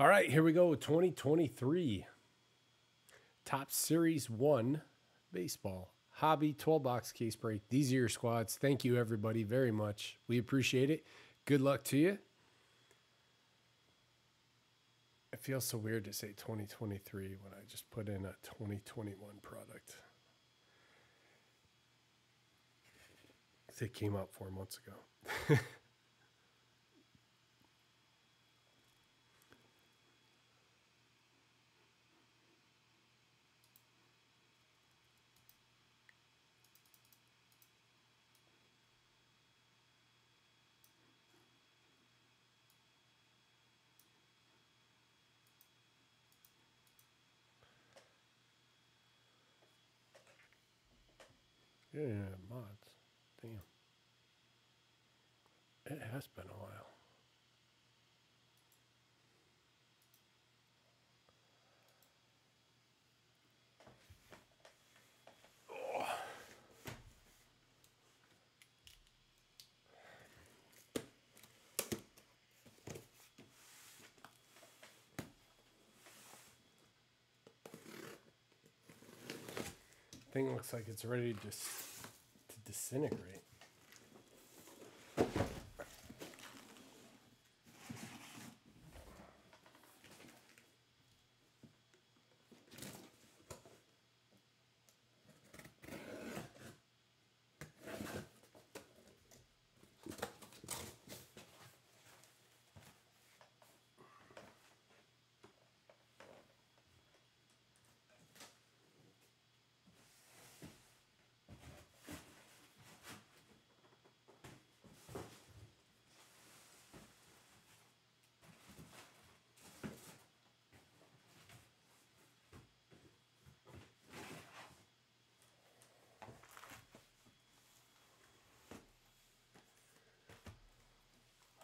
All right, here we go. 2023 Topps Series 1 Baseball Hobby 12 box case break. These are your squads. Thank you, everybody, very much. We appreciate it. Good luck to you. It feels so weird to say 2023 when I just put in a 2021 product. It came out four months ago. Yeah, mods. Damn. It has been a while. Thing looks like it's ready to, disintegrate.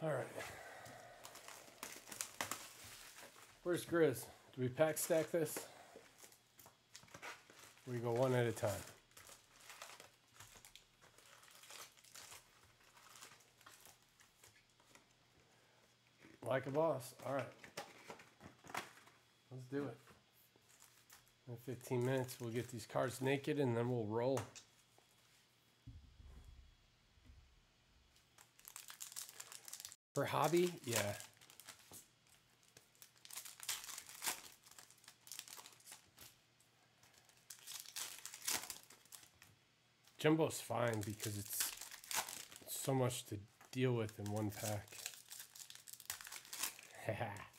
All right. Where's Grizz? Do we pack stack this? We go one at a time. Like a boss. All right. Let's do it. In 15 minutes, we'll get these cards naked and then we'll roll. For hobby, yeah. Jumbo's fine because it's so much to deal with in one pack.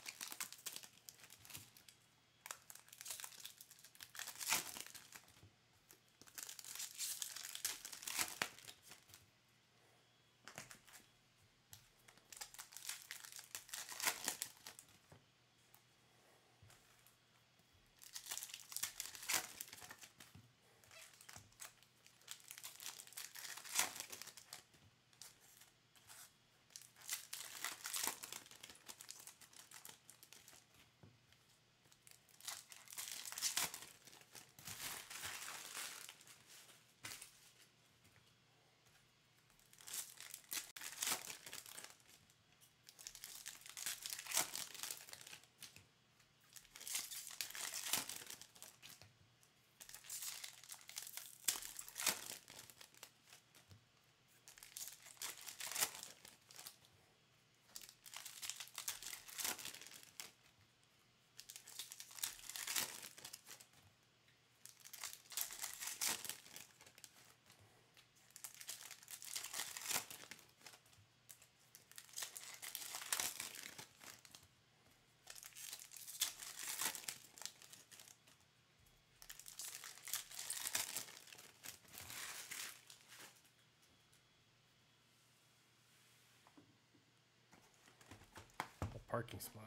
parking spot.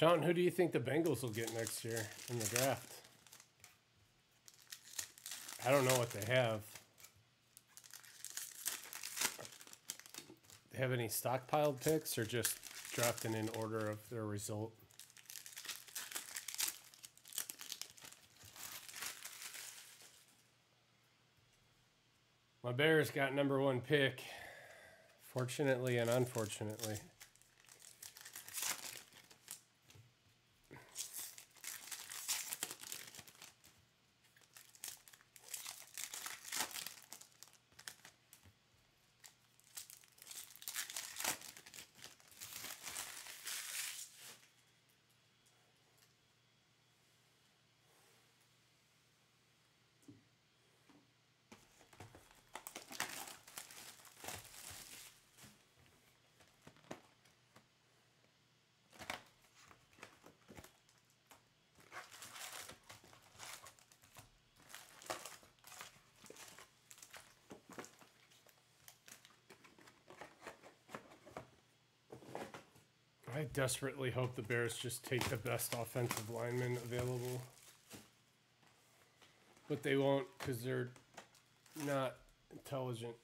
Sean, who do you think the Bengals will get next year in the draft? I don't know what they have. They have any stockpiled picks or just drafting in order of their result? My Bears got number one pick. Fortunately and unfortunately. Desperately hope the Bears just take the best offensive lineman available. But they won't because they're not intelligent.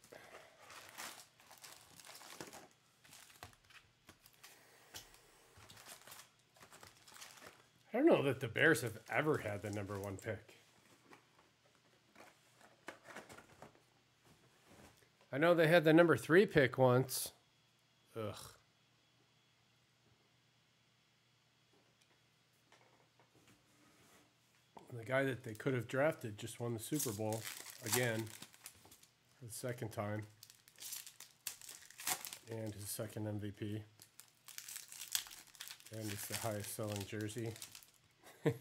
I don't know that the Bears have ever had the number one pick. I know they had the number three pick once. Ugh. the guy that they could have drafted just won the Super Bowl again for the second time and his second MVP. And it's the highest selling jersey.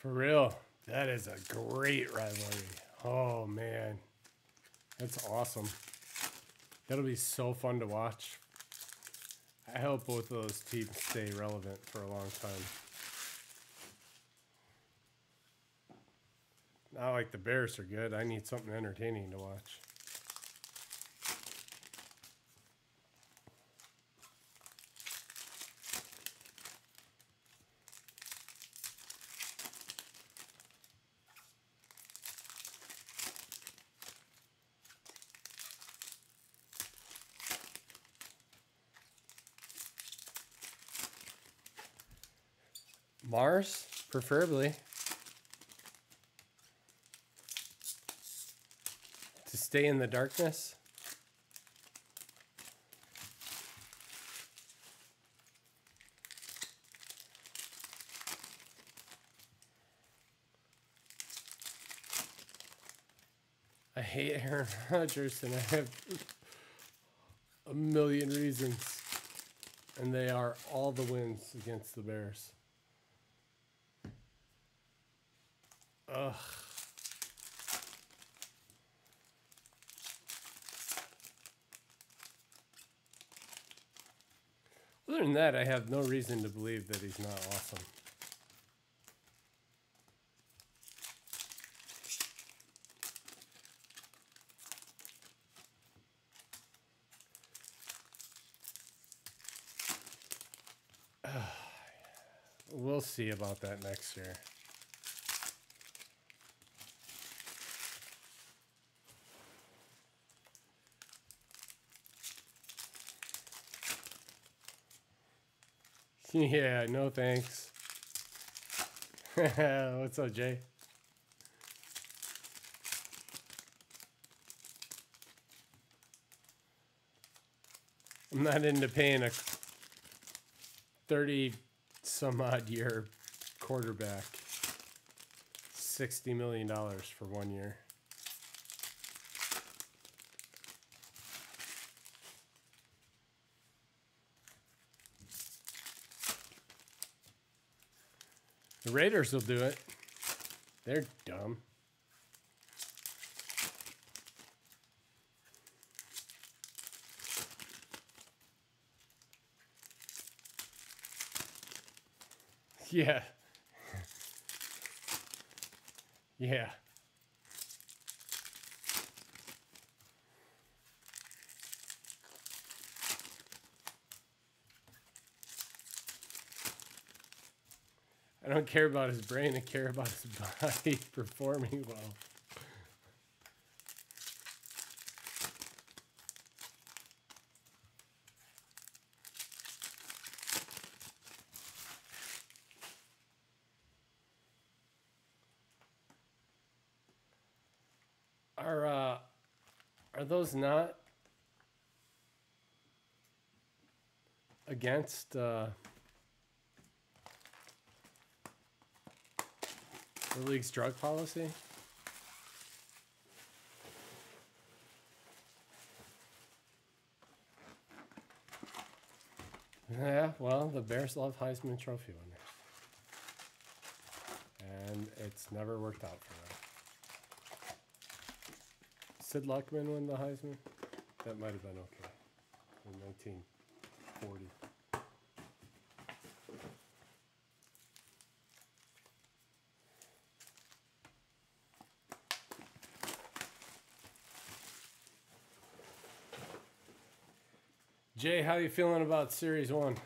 For real, that is a great rivalry. Oh man, that's awesome. That'll be so fun to watch. I hope both of those teams stay relevant for a long time. Not like the Bears are good. I need something entertaining to watch. Mars, preferably. To stay in the darkness. I hate Aaron Rodgers and I have a million reasons. And they are all the wins against the Bears. Ugh. Other than that, I have no reason to believe that he's not awesome. We'll see about that next year. Yeah, no thanks. What's up, Jay? I'm not into paying a 30 some odd year quarterback $60 million for one year. The Raiders will do it. They're dumb. Yeah. yeah. I don't care about his brain, I care about his body performing well. Are uh, are those not against uh, the league's drug policy? Yeah, well, the Bears love Heisman Trophy winners. And it's never worked out for them. Sid Luckman win the Heisman? That might have been okay. In 1940. Jay, how are you feeling about Series 1?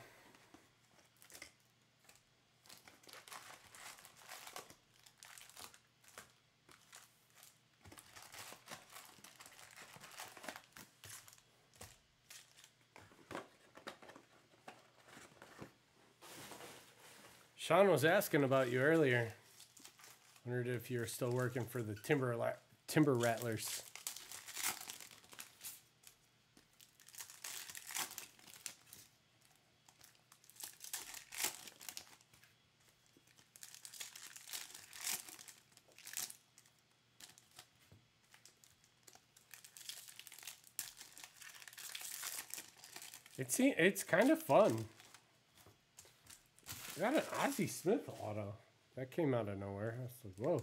Sean was asking about you earlier. Wondered if you're still working for the Timber Timber Rattlers. It's it's kind of fun. I got an Ozzie Smith auto. That came out of nowhere. I was like, whoa.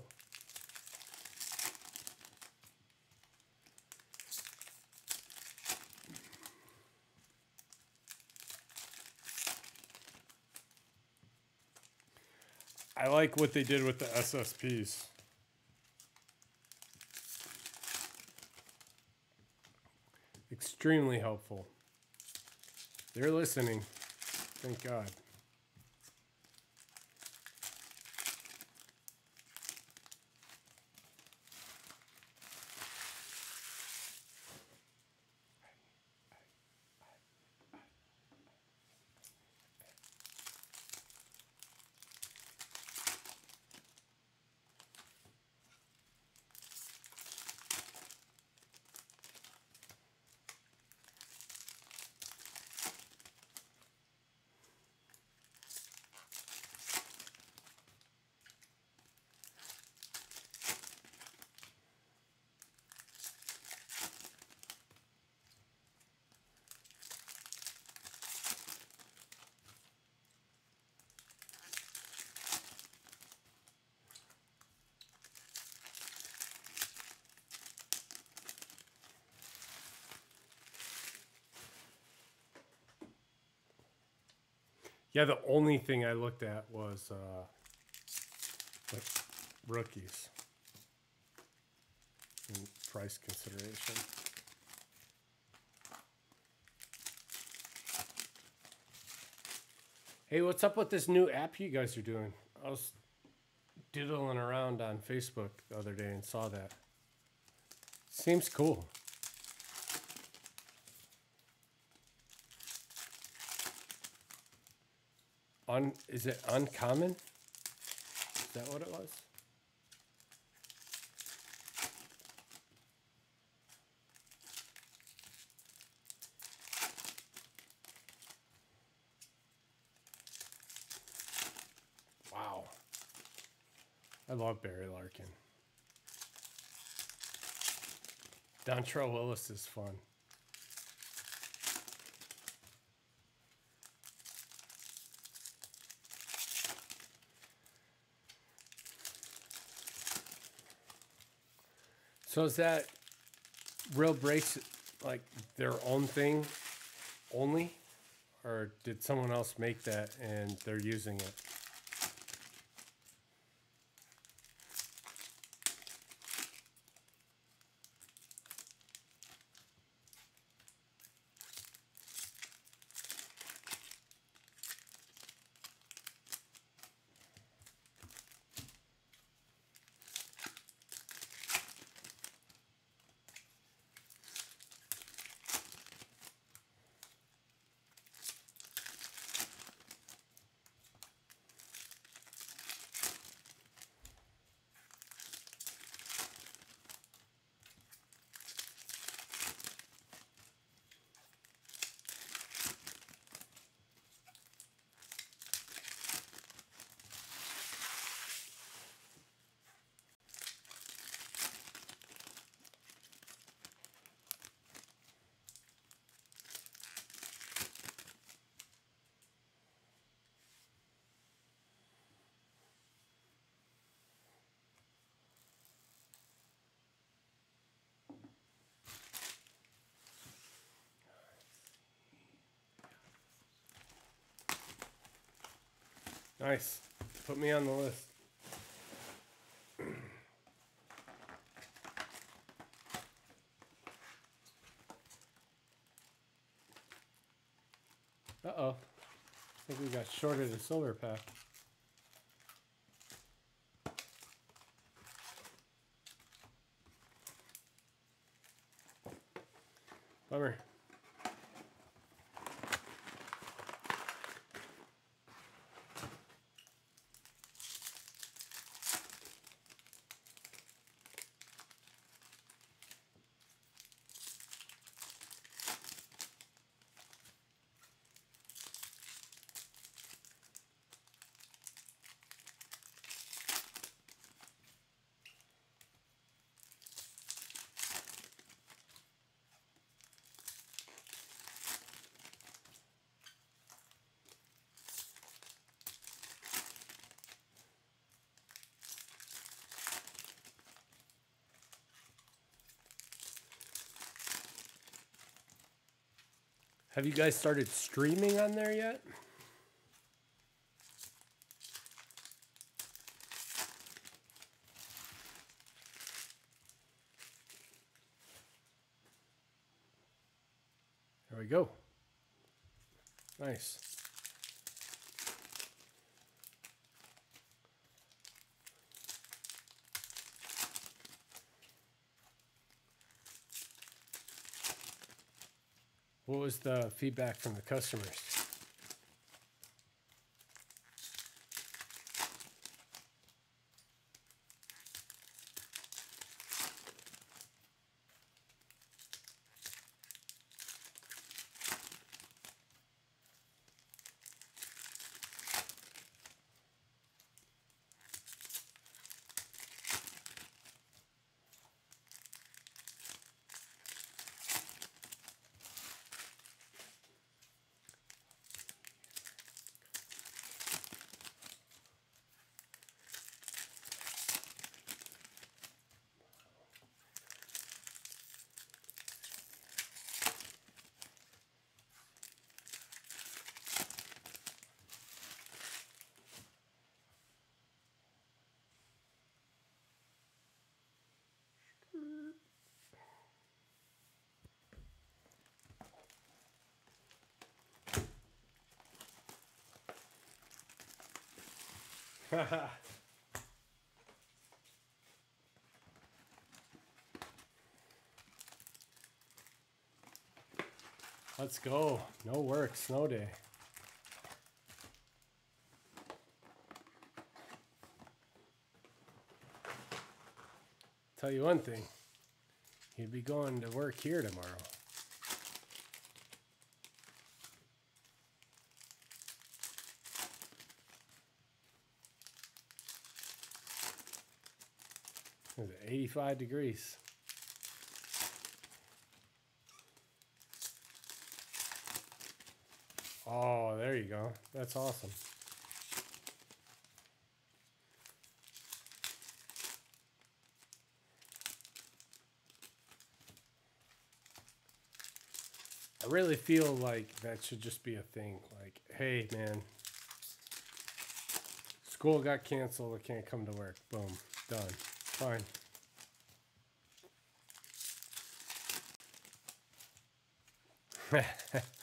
I like what they did with the SSPs. Extremely helpful. They're listening. Thank God. Yeah, the only thing I looked at was uh, like rookies and price consideration. Hey, what's up with this new app you guys are doing? I was diddling around on Facebook the other day and saw that. Seems cool. Un is it uncommon? Is that what it was? Wow. I love Barry Larkin. Dontrelle Willis is fun. So is that real breaks like their own thing only? Or did someone else make that and they're using it? Nice. Put me on the list. Uh-oh. I think we got shorted a silver pack. Have you guys started streaming on there yet? There we go. Nice. What was the uh, feedback from the customers? Let's go. No work, snow day. Tell you one thing, you'd be going to work here tomorrow. 85 degrees? Oh, there you go. That's awesome. I really feel like that should just be a thing. Like, hey, man, school got canceled. I can't come to work. Boom, done. Fine. Kenosha.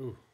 Ooh.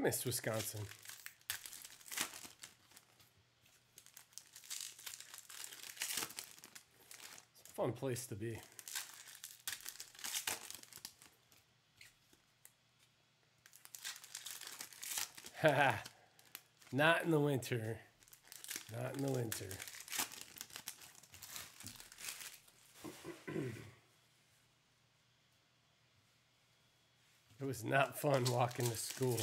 I missed Wisconsin. It's a fun place to be. Not in the winter. Not in the winter. It was not fun walking to school,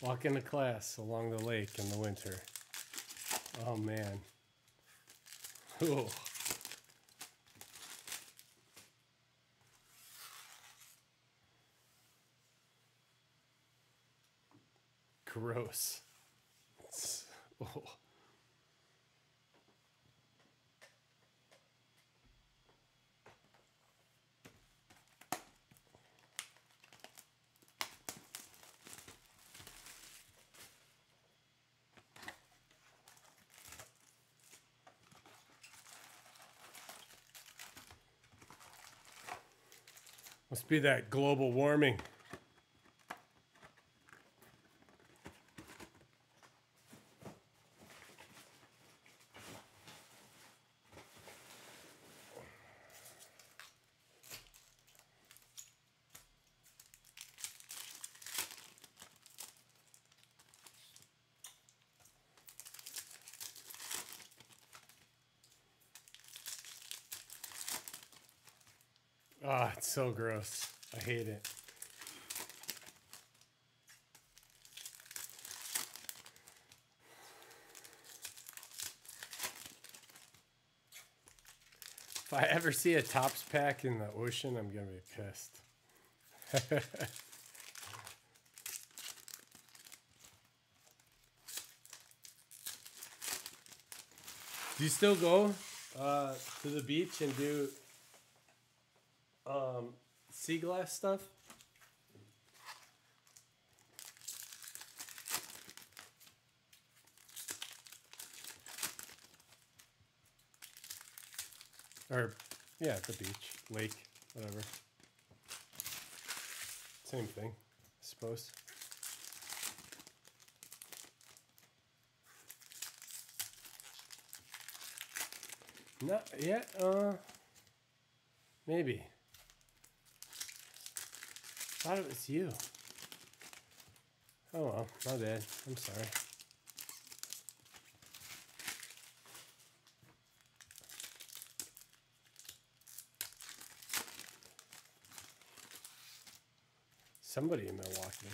walking to class along the lake in the winter. Oh man. Ooh. Gross. It's- oh. Be that global warming. Ah, it's so gross. I hate it. If I ever see a Topps pack in the ocean, I'm gonna be pissed. do you still go uh, to the beach and do um, sea glass stuff? Or, yeah, the beach, lake, whatever. Same thing, I suppose. Not yet, uh, maybe. Thought it was you. Oh well, my bad. I'm sorry. Somebody in Milwaukee.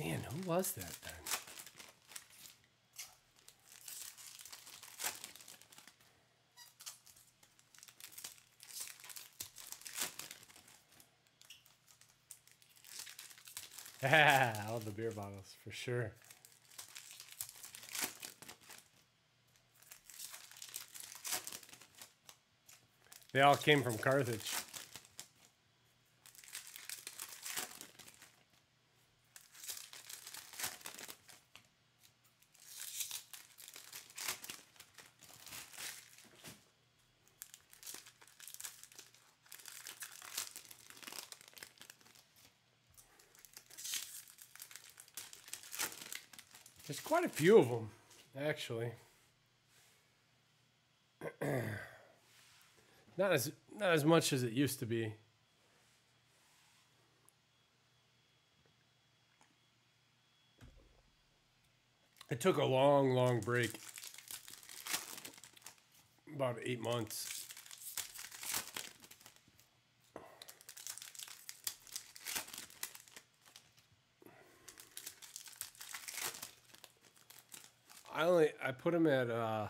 Man, who was that then? All the beer bottles for sure. They all came from Carthage. Few of them, actually. not as not as much as it used to be. It took a long, long break, about eight months. I only I put him at uh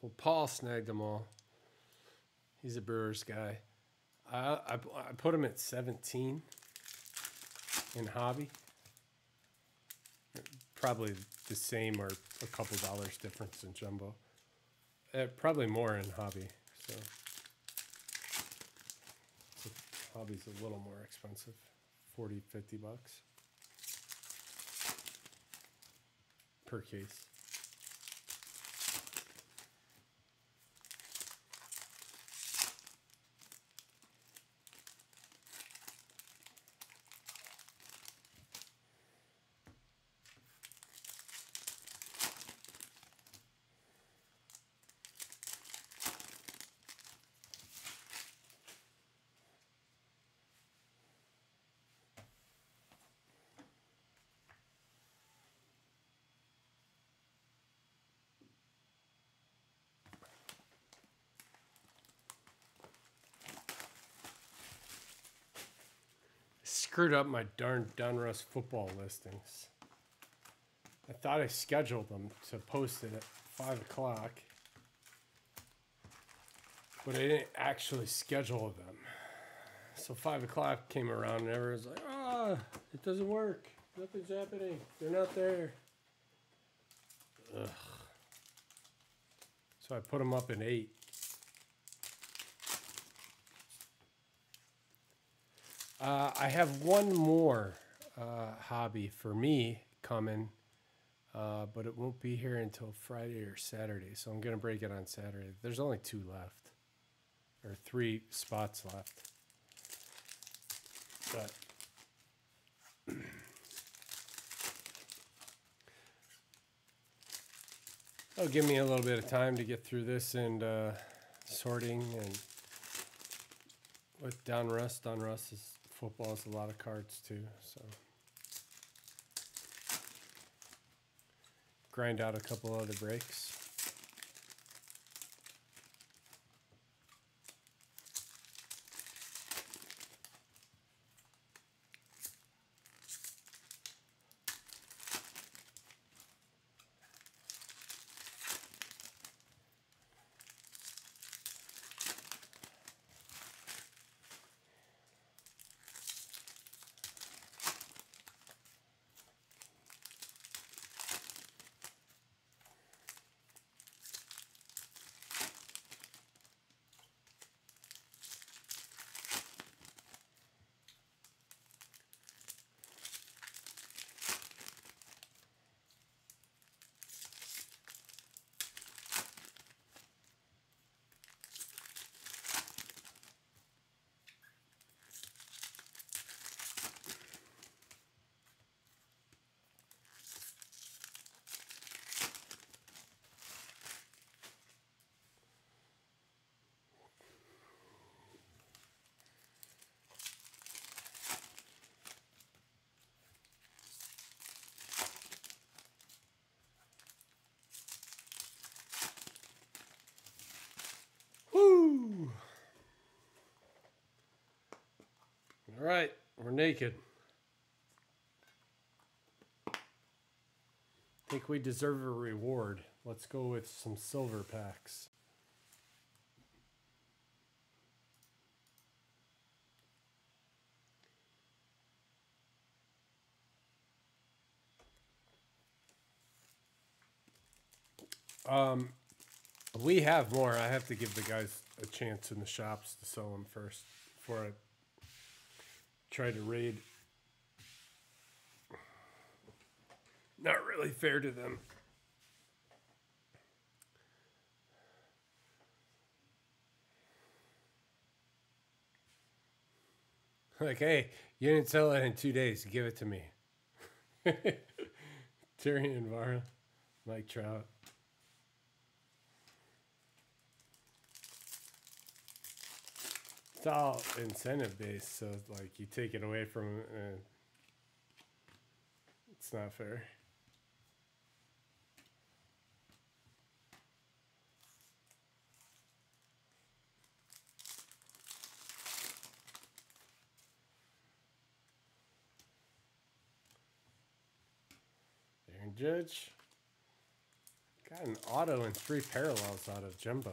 well Paul snagged them all. He's a Brewers guy. I I, I put him at 17 in hobby. Probably the same or a couple dollars difference in jumbo. Uh, probably more in hobby. So. so hobby's a little more expensive. 40 50 bucks per case. Screwed up my darn Donruss football listings. I thought I scheduled them to post it at 5 o'clock, but I didn't actually schedule them. So 5 o'clock came around and everyone's like, ah, it doesn't work. Nothing's happening. They're not there. Ugh. So I put them up in 8. Uh, I have one more uh, hobby for me coming, uh, but it won't be here until Friday or Saturday. So I'm going to break it on Saturday. There's only two left, or three spots left. But. It'll give me a little bit of time to get through this and uh, sorting and with Donruss. Down Russ is football has a lot of cards too, so. Grind out a couple other breaks. All right, we're naked. think we deserve a reward. Let's go with some silver packs. Um, we have more. I have to give the guys a chance in the shops to sell them first before I try to raid. Not really fair to them. Like, hey, you didn't sell it in two days. Give it to me. Tyrion Vara, Mike Trout. All incentive based, so like you take it away from him it's not fair. Aaron Judge got an auto and three parallels out of Jumbo.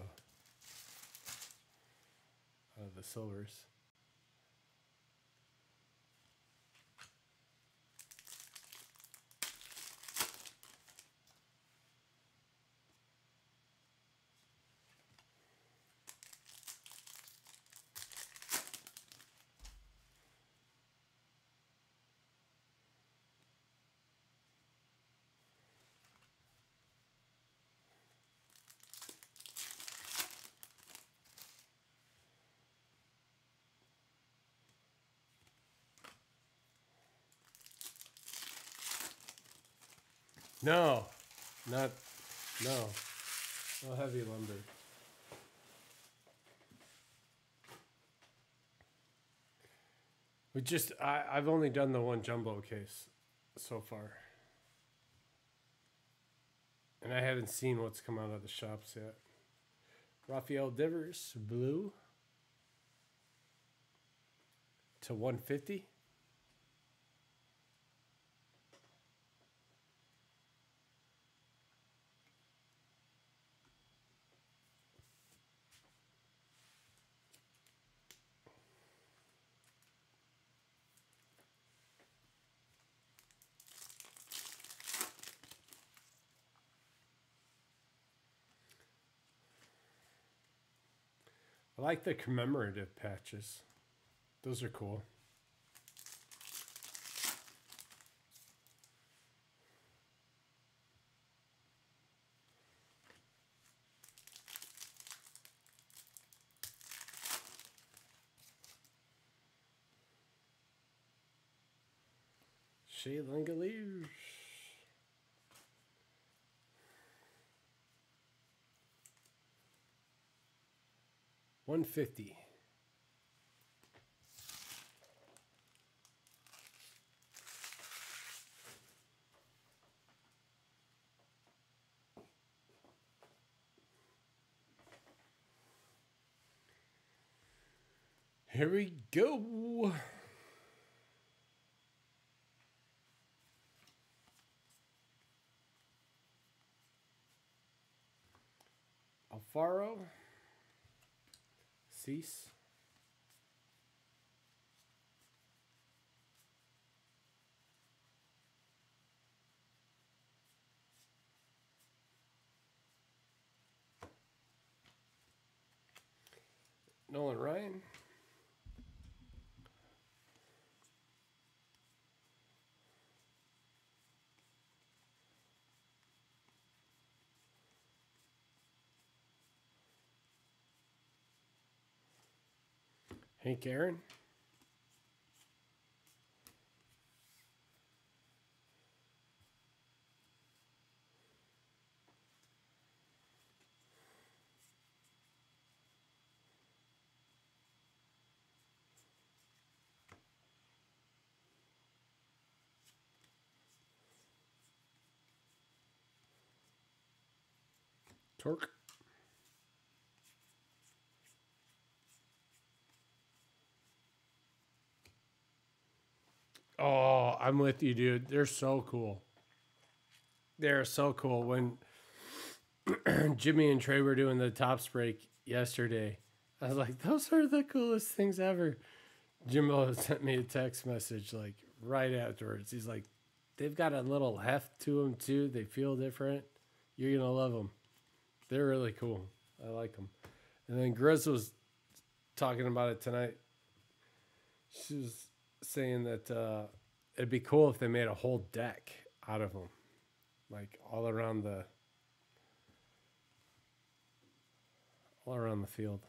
Of the silvers. No, not no, no heavy lumber. We just I, I've only done the one jumbo case so far. And I haven't seen what's come out of the shops yet. Rafael Devers, blue to 150. I like the commemorative patches. Those are cool. Shea Langeliers 150. Here we go. Alfaro. Cease. Nolan Ryan. Hank Aaron. Torque. Oh, I'm with you, dude. They're so cool. They're so cool. When Jimmy and Trey were doing the Topps break yesterday, I was like, those are the coolest things ever. Jimbo sent me a text message like right afterwards. He's like, they've got a little heft to them too. They feel different. You're gonna love them. They're really cool. I like them. And then Grizz was talking about it tonight. She was saying that uh, it'd be cool if they made a whole deck out of them, like all around the all around the field.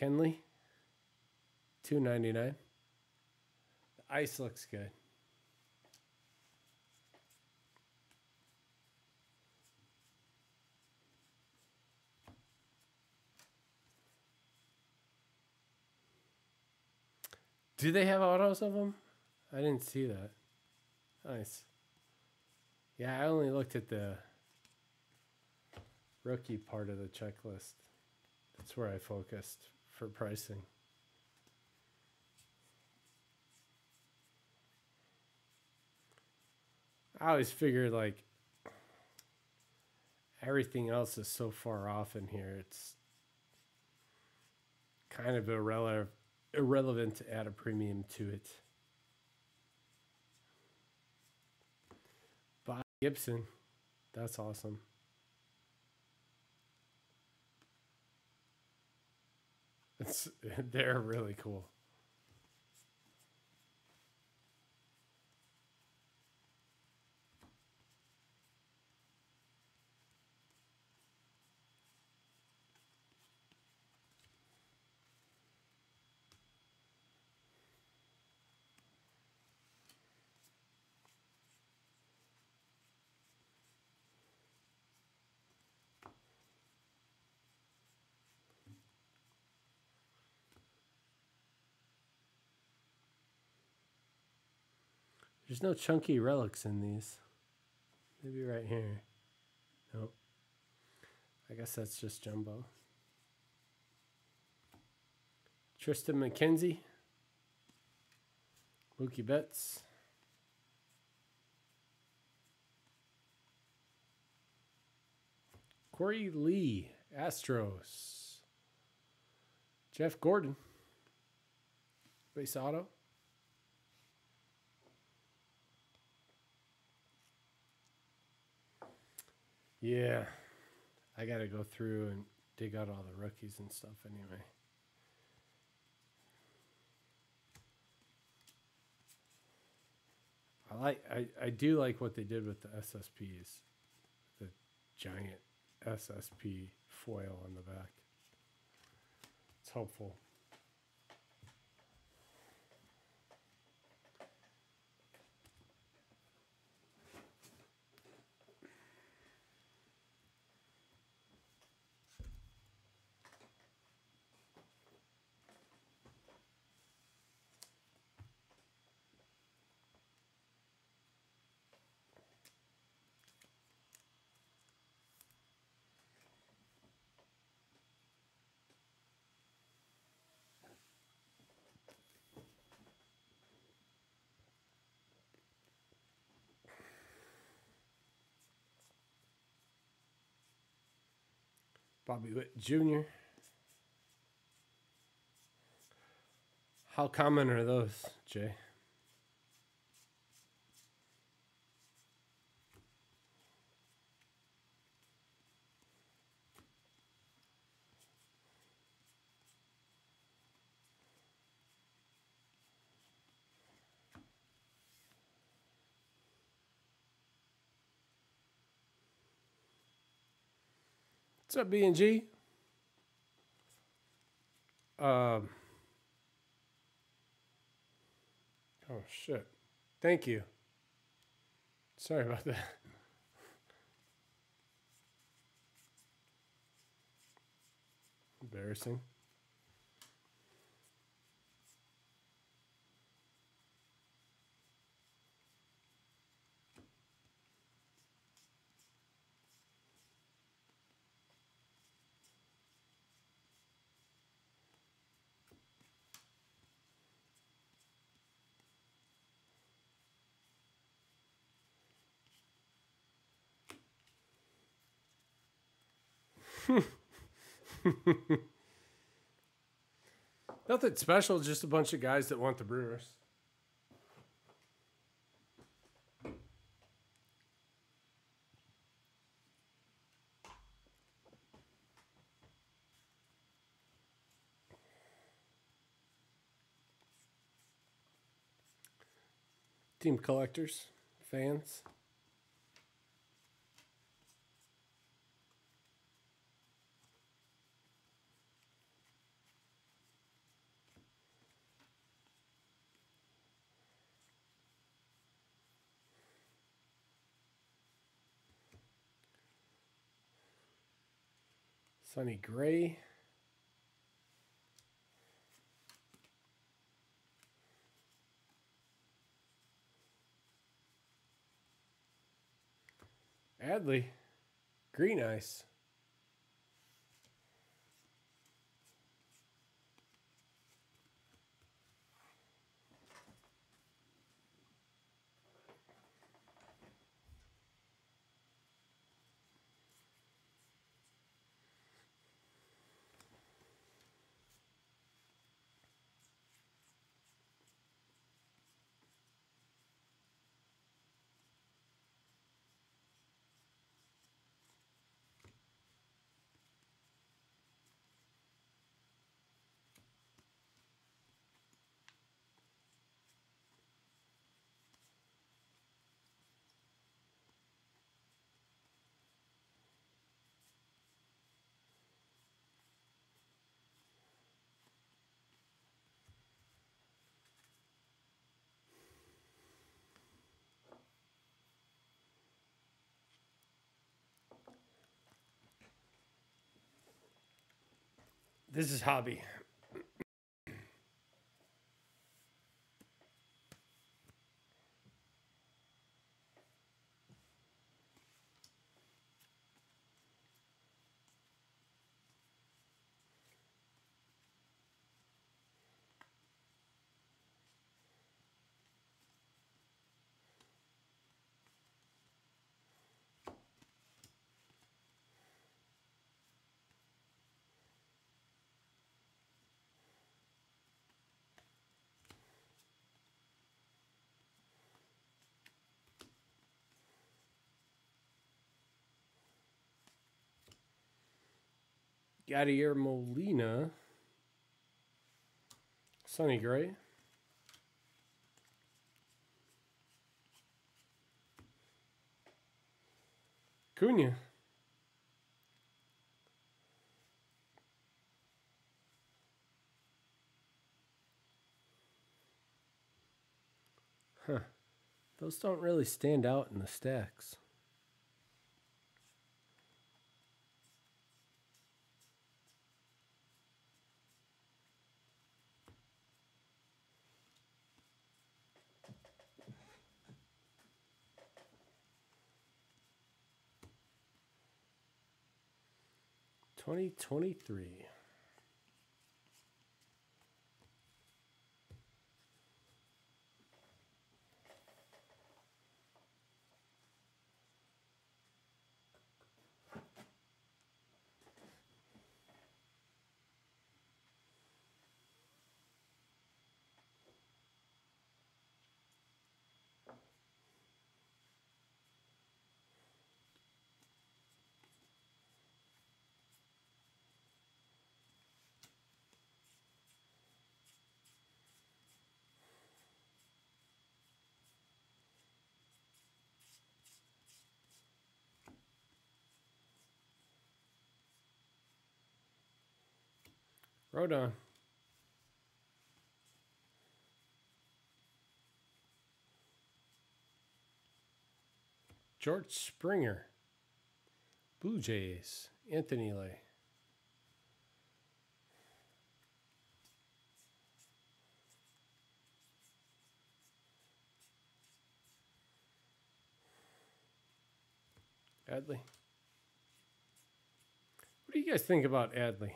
Kenley, two ninety nine. The ice looks good. Do they have autos of them? I didn't see that. Nice. Yeah, I only looked at the rookie part of the checklist. That's where I focused for pricing. I always figured like everything else is so far off in here. It's kind of irrelevant irrelevant to add a premium to it. Bob Gibson, that's awesome. It's they're really cool. There's no chunky relics in these. Maybe right here. Nope. I guess that's just jumbo. Triston McKenzie. Mookie Betts. Korey Lee, Astros. Jeff Gordon. Base auto. Yeah. I got to go through and dig out all the rookies and stuff anyway. I like I, I do like what they did with the SSPs. The giant SSP foil on the back. It's helpful. Bobby Witt Jr. How common are those, Jay? What's up, B and G? Um. Oh shit! Thank you. Sorry about that. Embarrassing. Nothing special, just a bunch of guys that want the Brewers. Team collectors, fans. Sonny Gray. Adley. Green ice. This is hobby. Yadier Molina. Sonny Gray. Cunha. Huh. Those don't really stand out in the stacks. 2023. Rodon. George Springer. Blue Jays. Anthony Lay. Adley. What do you guys think about Adley?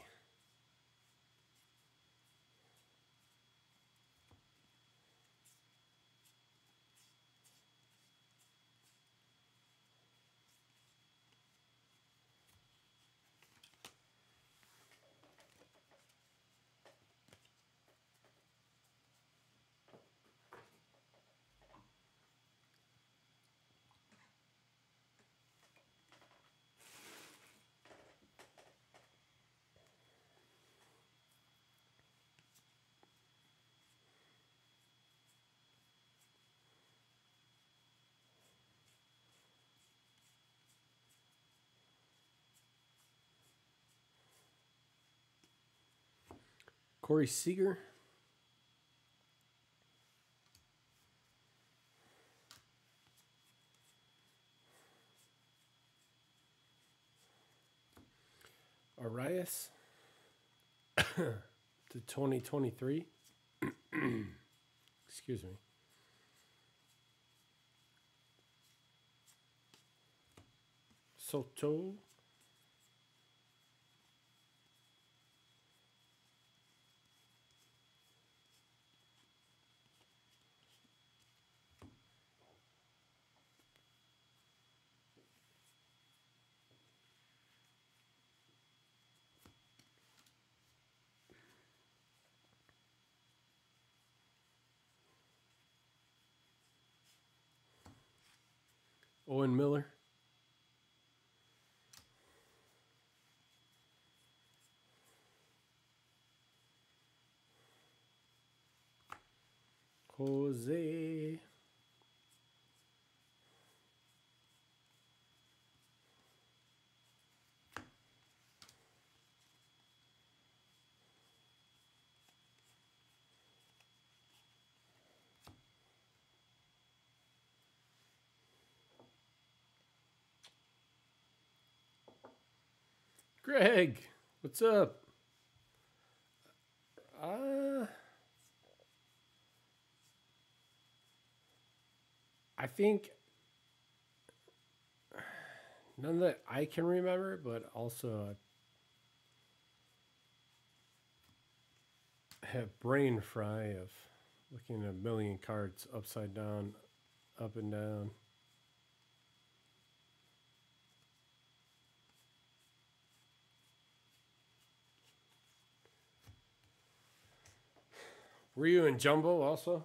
Corey Seager. Arias to 2023. Excuse me. Soto. Owen Miller. Jose. Greg, what's up? Uh, I think none that I can remember, but also I have brain fry of looking at a million cards upside down, up and down. Were you in Jumbo also?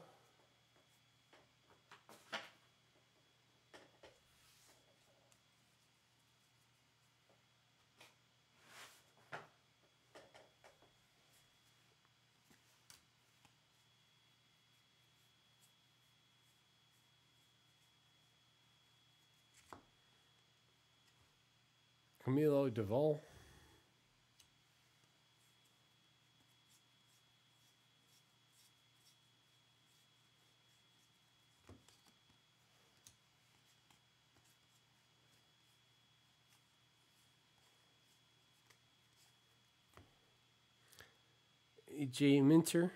Camilo Doval. AJ Minter.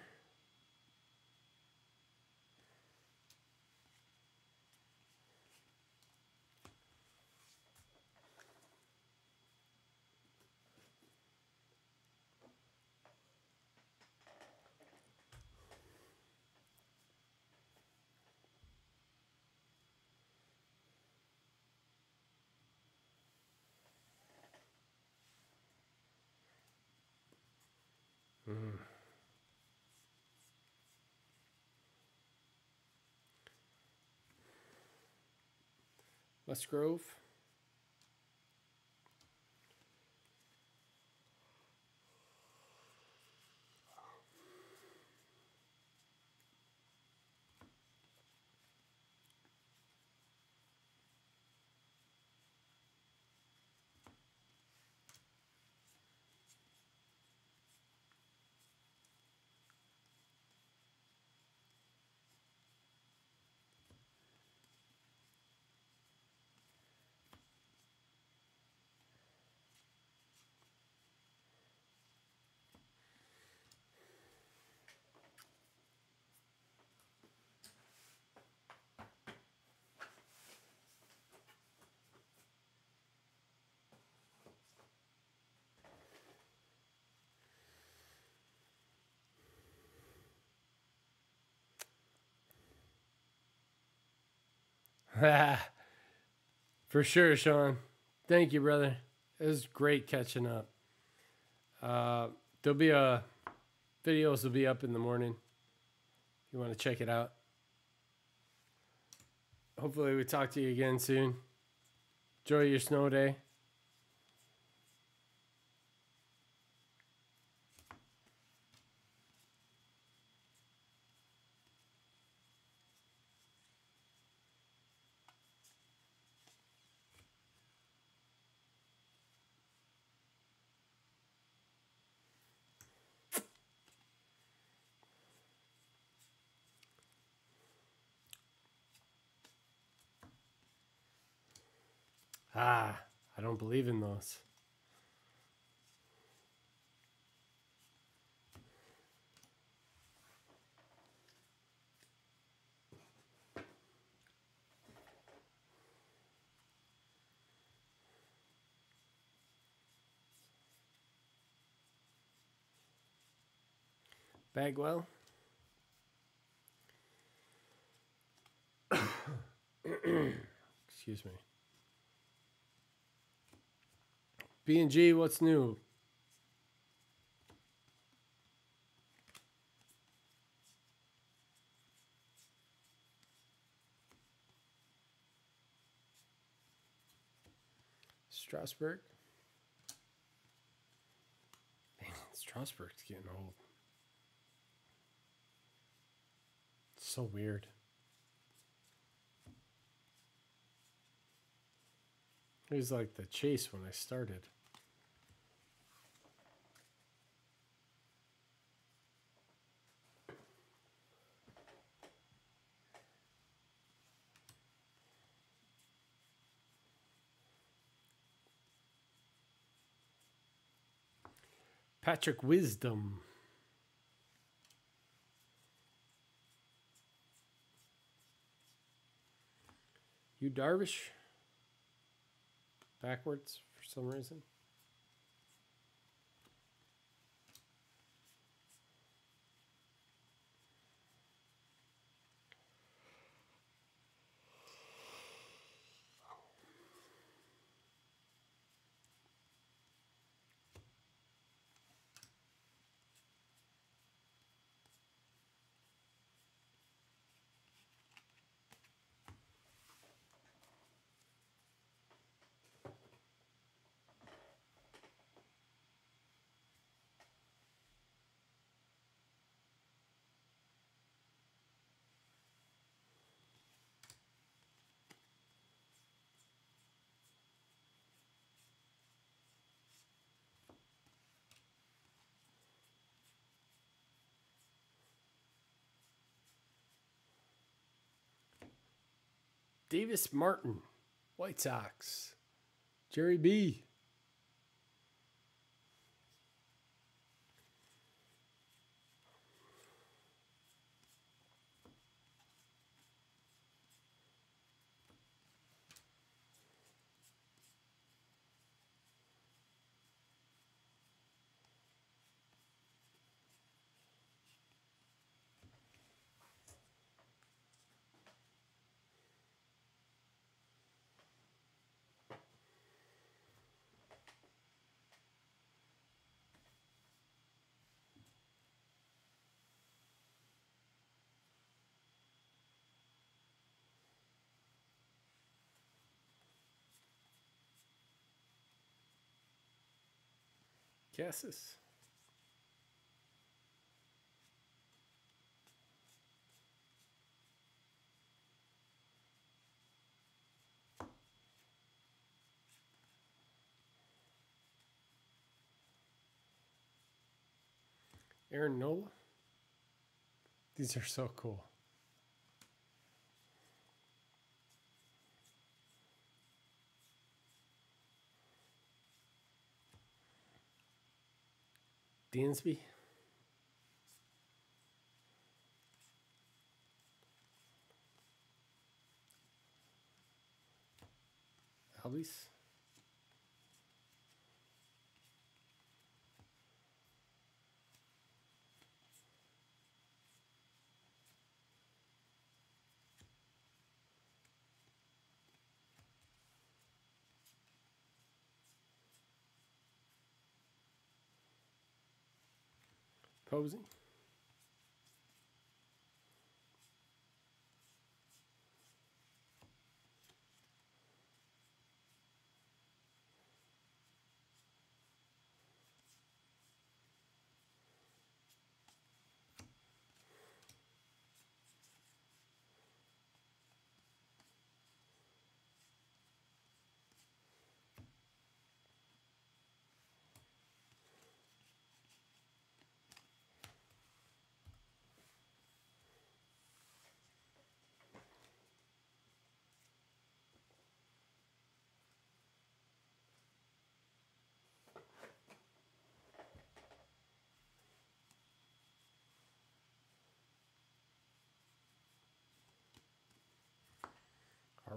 Musgrove. For sure, Sean. Thank you, brother. It was great catching up. Uh, there'll be a videos will be up in the morning. If you want to check it out. Hopefully, we talk to you again soon. Enjoy your snow day. Believe in those. Bagwell. Excuse me. B and G, what's new? Strasburg. Man, Strasburg's getting old. It's so weird. It was like the chase when I started. Patrick Wisdom. Yu Darvish backwards for some reason. Davis Martin, White Sox. Jerry B. Casas. Aaron Nola. These are so cool. Dansby. Albies. Posey.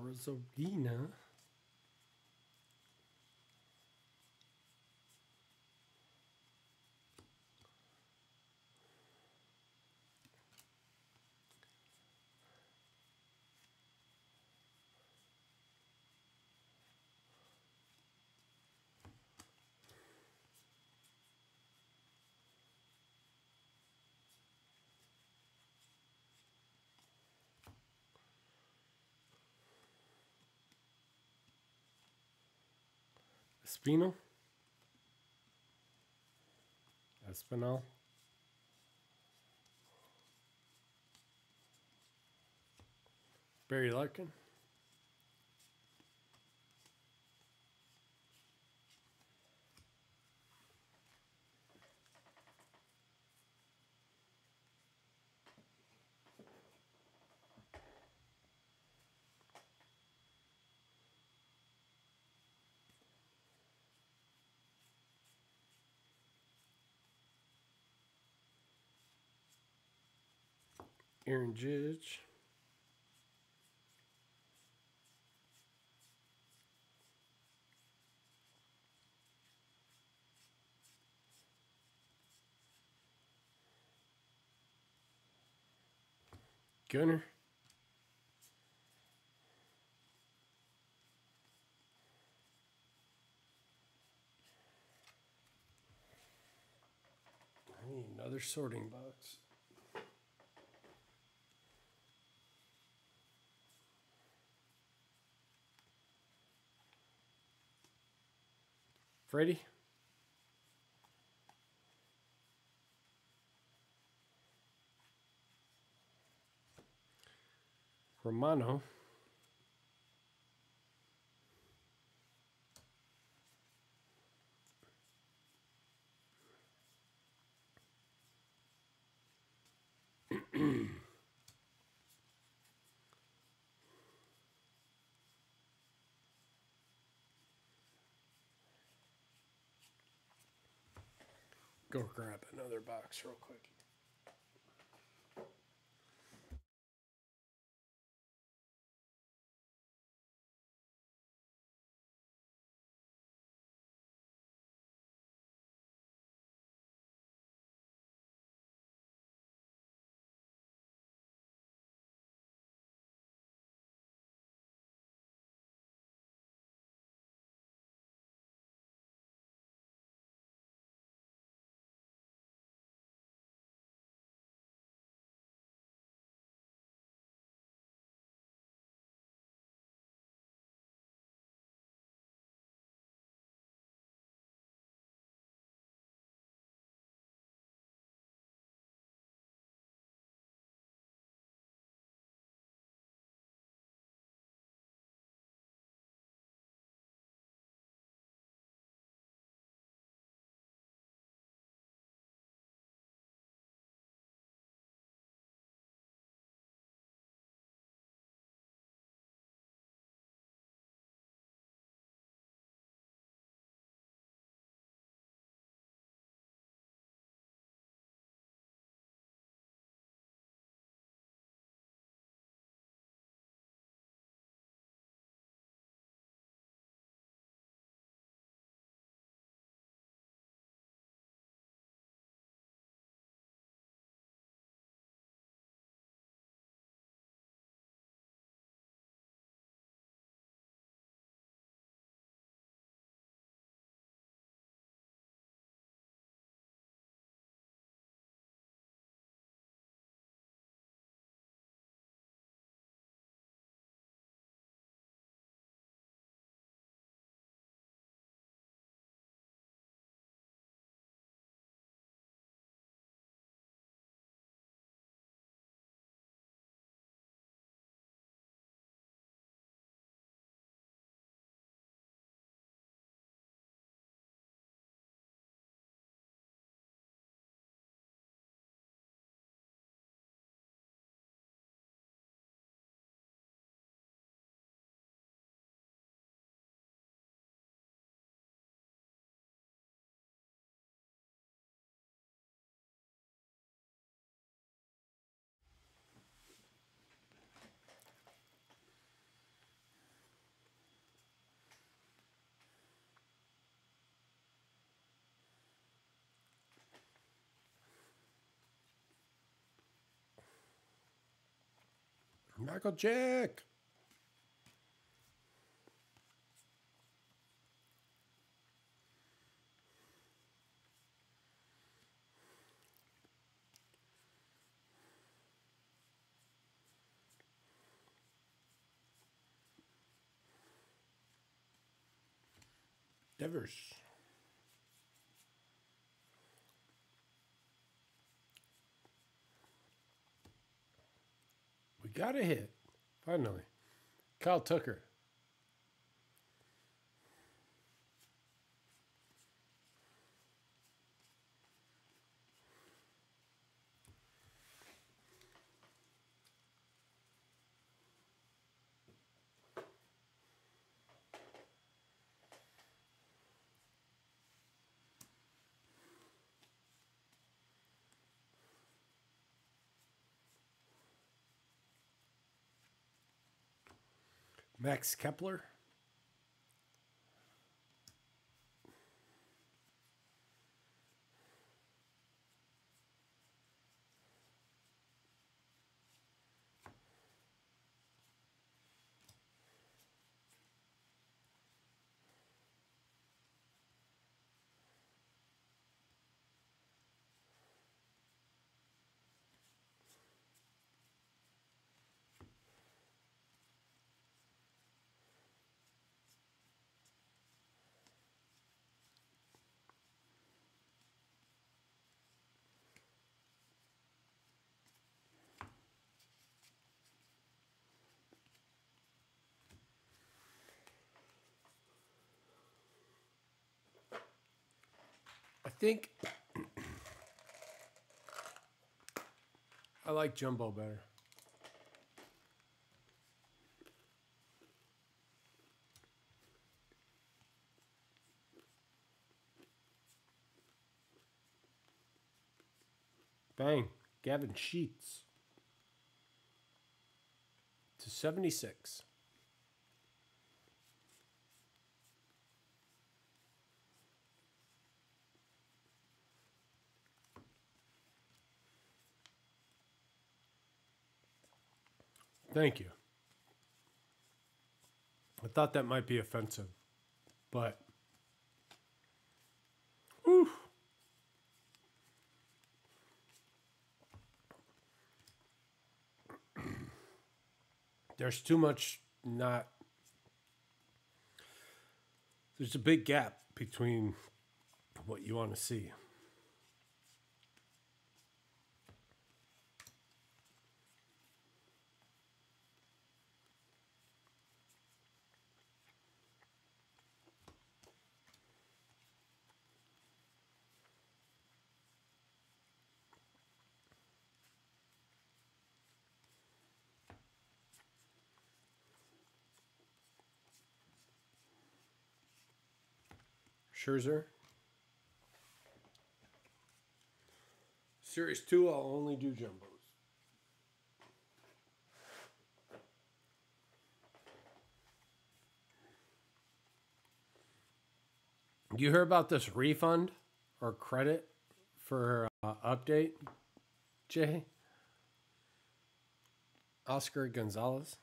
Arizona. Espino. Espinal. Barry Larkin. Aaron Judge. Gunnar. I need another sorting box. Freddie? Romano. Go grab another box real quick. Michael Jack. Devers. Got a hit. Finally. Kyle Tucker. Max Kepler. Think I like Jumbo better. Bang. Gavin Sheets to 76. Thank you. I thought that might be offensive, but whew. there's too much not there's a big gap between what you want to see. Scherzer. Series two, I'll only do jumbos. You hear about this refund or credit for uh, update, Jay? Oscar Gonzalez.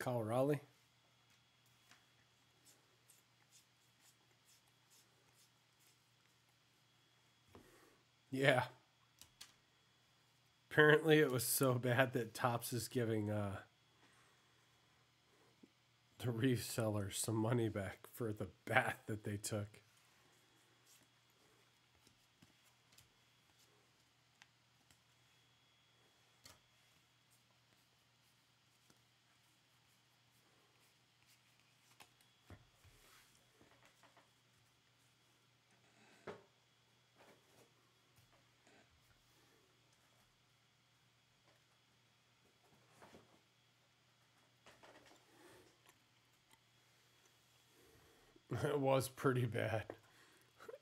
Kyle Raleigh. Yeah. Apparently, it was so bad that Topps is giving uh, the resellers some money back for the bath that they took. It was pretty bad.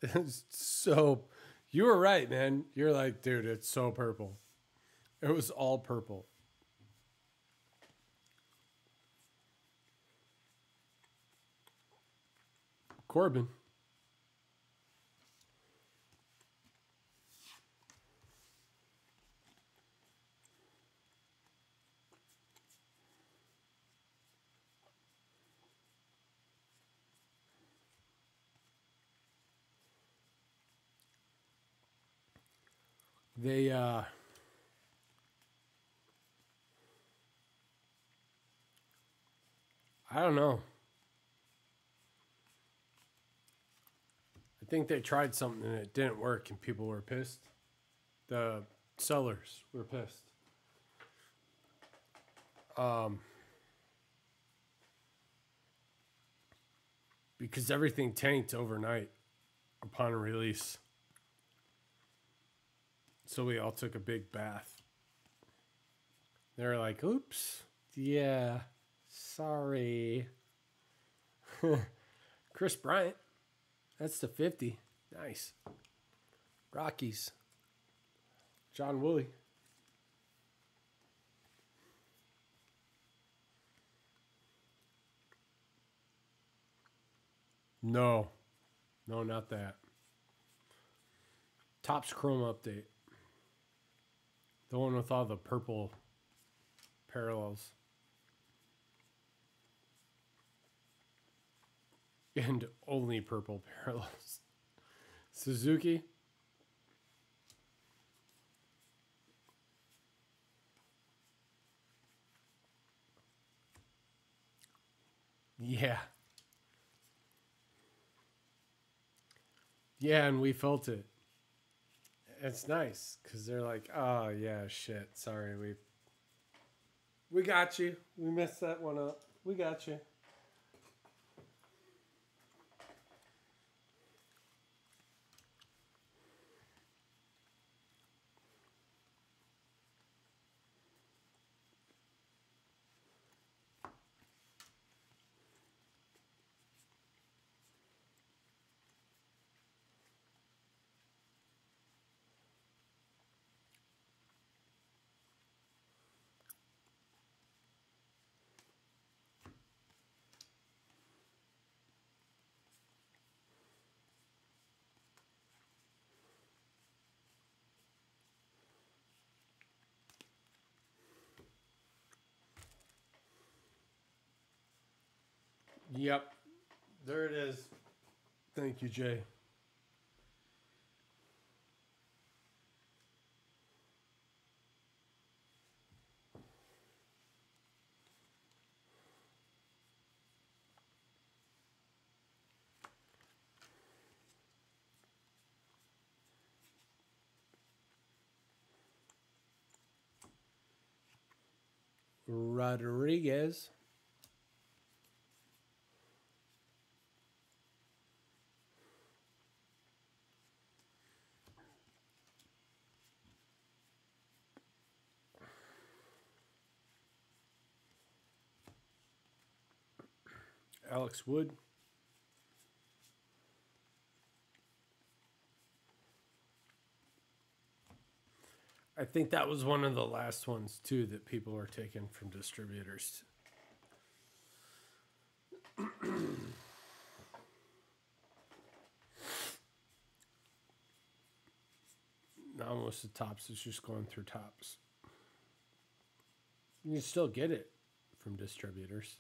It's so you were right, man. You're like, dude, it's so purple. It was all purple. Corbin. They uh I don't know. I think they tried something and it didn't work and people were pissed. The sellers were pissed. Um because everything tanked overnight upon release. So we all took a big bath. They were like, oops, yeah, sorry. Kris Bryant, that's the 50. Nice. Rockies. John Woolley. No. No, not that. Topps Chrome update. The one with all the purple parallels. And only purple parallels. Suzuki. Yeah. Yeah, and we felt it. It's nice because they're like, oh yeah, shit. Sorry, we we got you. We messed that one up. We got you. Yep. There it is. Thank you, Jay. Rodriguez. Alex Wood. I think that was one of the last ones too that people are taking from distributors. now most of the Topps is just going through Topps. You can still get it from distributors.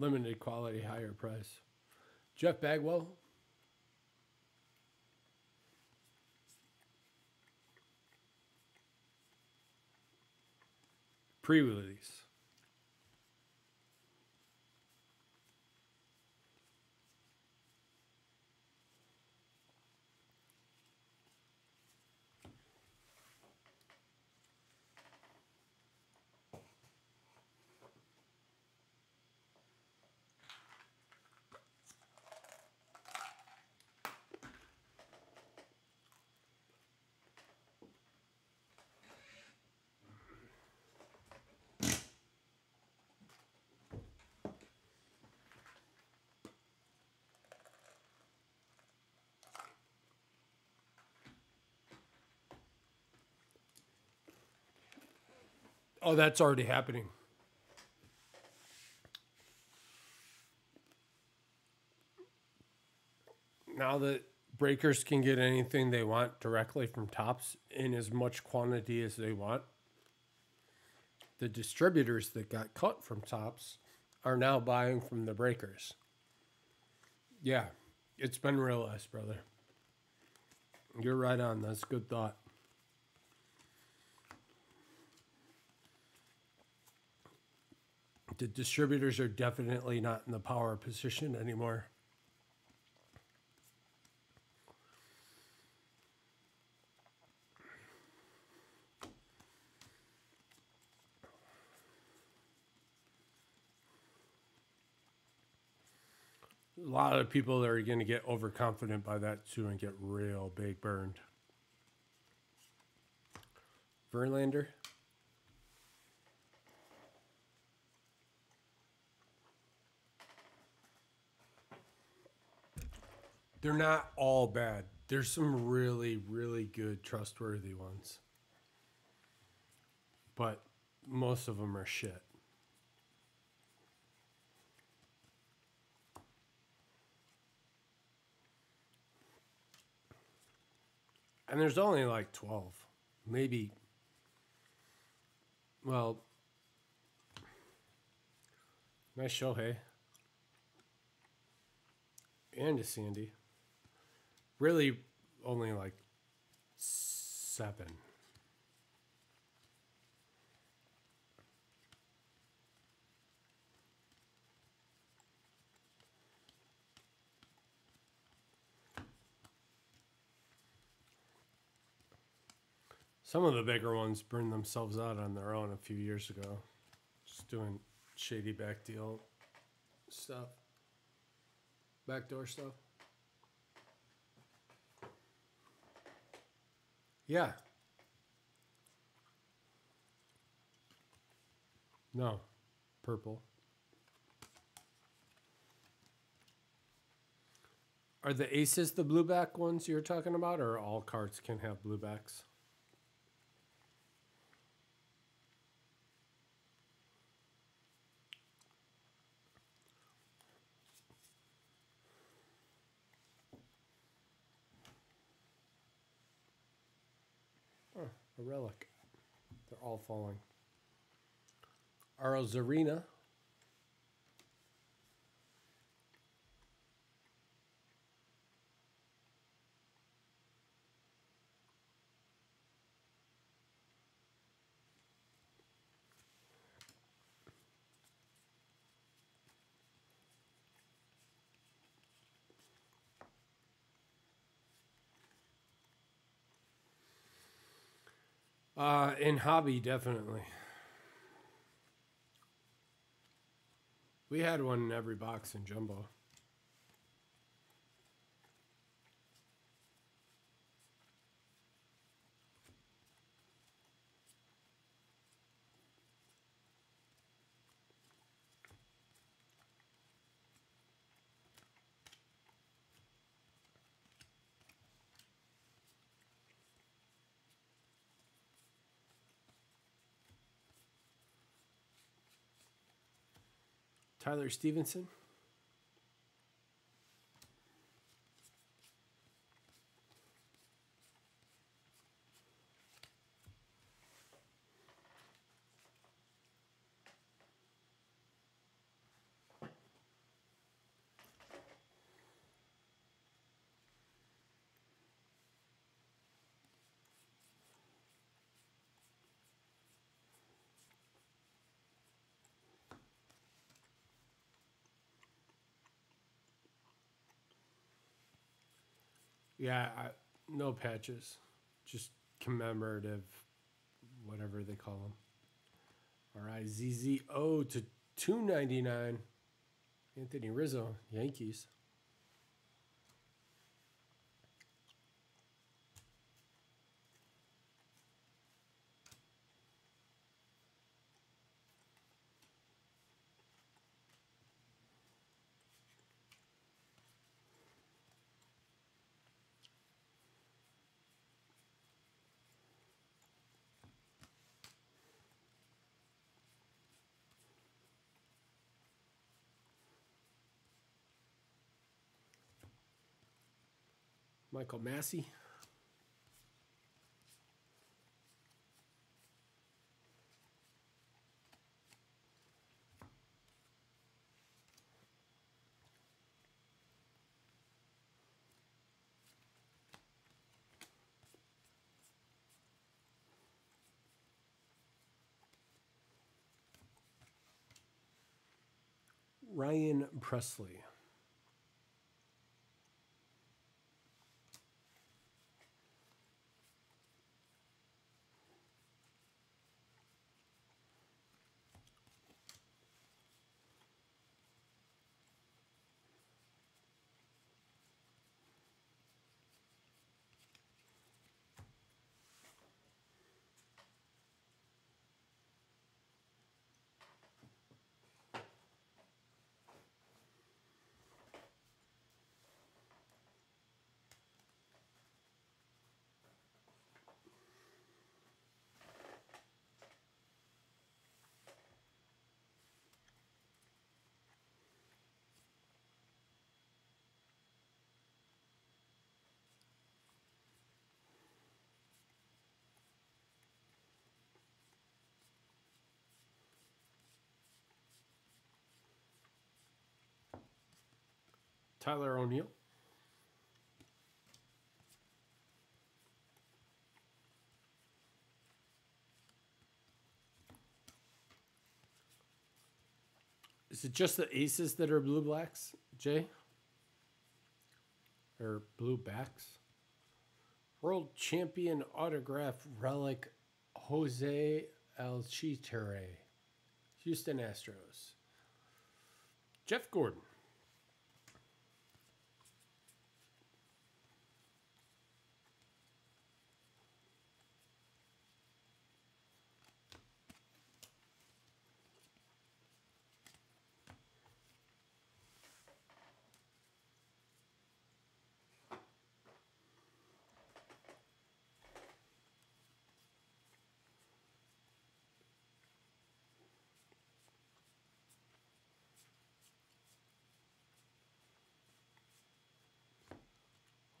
Limited quality, higher price. Jeff Bagwell. Pre release. Oh, that's already happening. Now that breakers can get anything they want directly from Topps in as much quantity as they want, the distributors that got cut from Topps are now buying from the breakers. Yeah, it's been realized, brother. You're right on. That's a good thought. The distributors are definitely not in the power position anymore. A lot of people are going to get overconfident by that too and get real big burned. Verlander. They're not all bad. There's some really, really good, trustworthy ones. But most of them are shit. And there's only like 12. Maybe. Well, nice Shohei. And a Sandy. Really, only like seven. Some of the bigger ones burned themselves out on their own a few years ago, just doing shady back deal stuff, backdoor stuff. Yeah. No, purple. Are the aces the blue back ones you're talking about, or all cards can have blue backs? A relic. They're all falling. Arozarena. Uh, in hobby, definitely. We had one in every box in jumbo. Tyler Stephenson. Yeah, I, no patches, just commemorative, whatever they call them. All right, ZZO to two ninety nine. Anthony Rizzo, Yankees. Michael Massey. Ryan Pressly. Tyler O'Neill. Is it just the aces that are blue blacks, Jay? Or blue backs? World champion autograph relic Jose Altuve, Houston Astros. Jeff Gordon.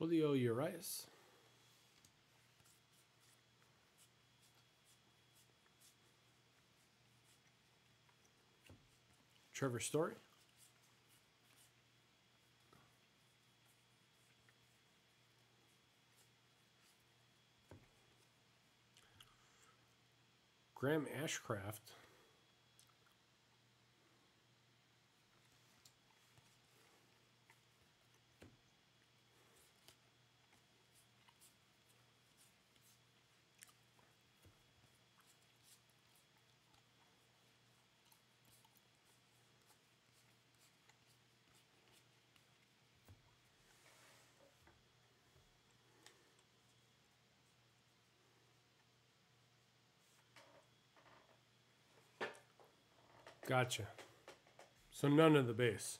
Julio Urias. Trevor Story. Graham Ashcraft. Gotcha. So none of the base.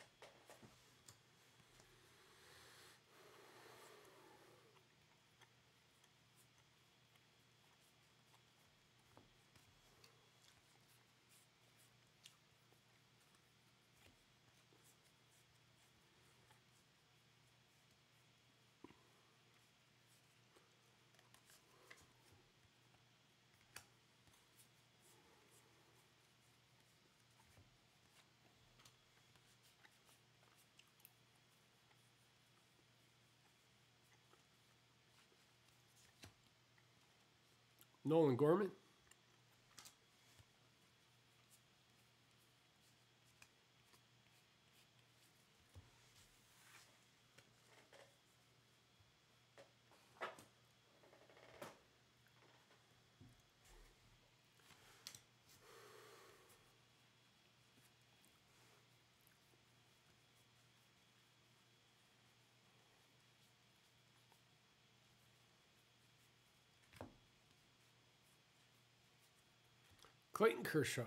Nolan Gorman. Clayton Kershaw.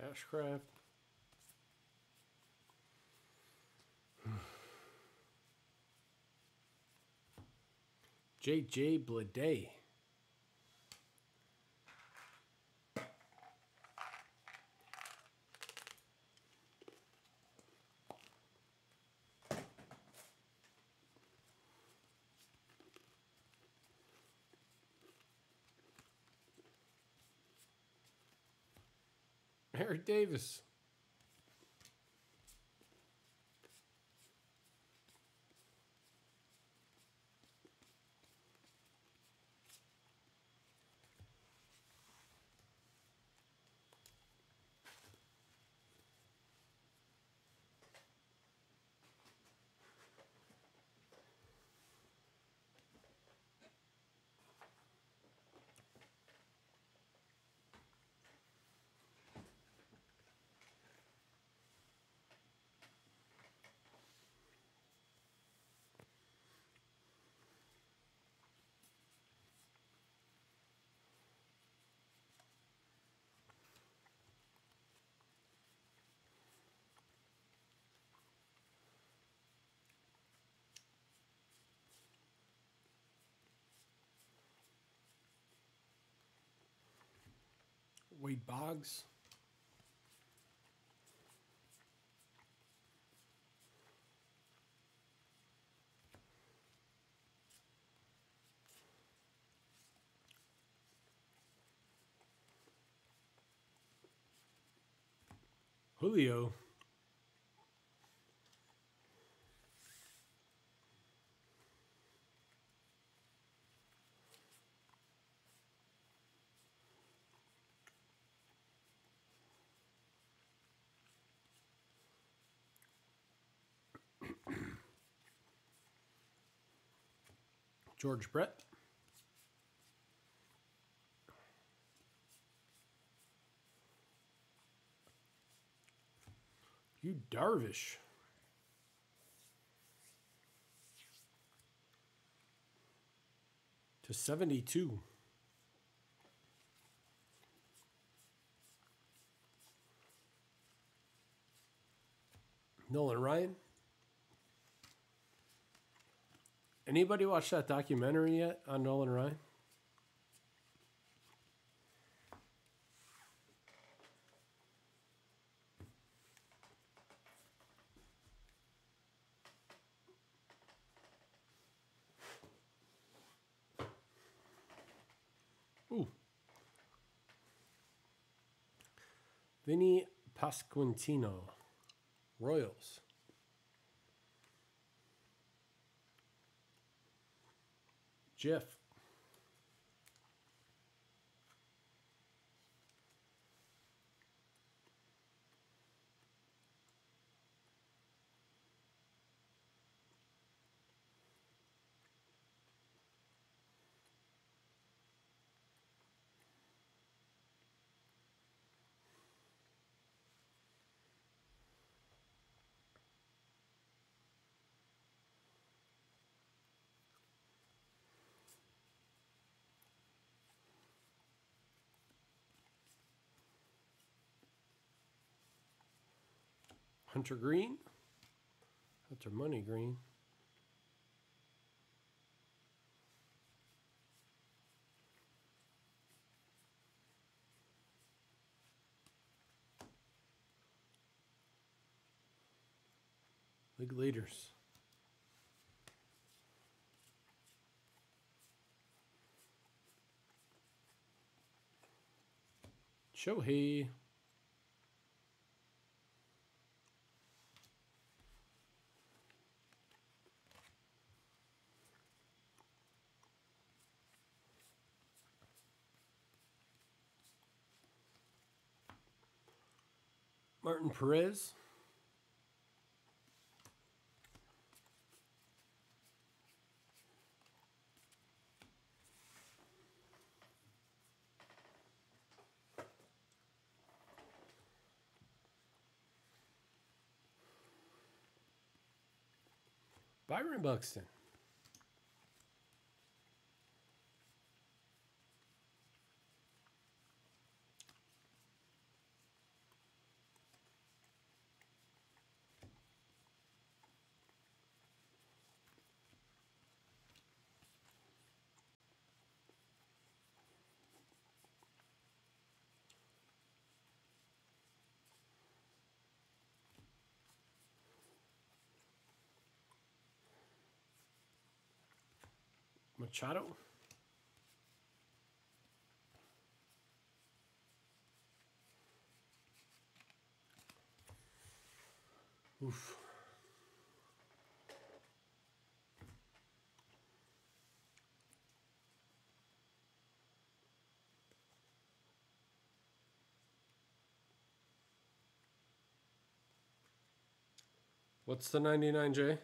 Ashcraft. JJ Bleday. Eric Davis. Wade Boggs. Julio. George Brett. Yu Darvish. To 72. Nolan Ryan. Anybody watch that documentary yet on Nolan Ryan? Ooh. Vinny Pasquantino, Royals. Jeff. Hunter Greene. Hunter Money Green. League leaders. Shohei. Martin Perez. Byron Buxton. Machado. Oof. What's the 99J? Any.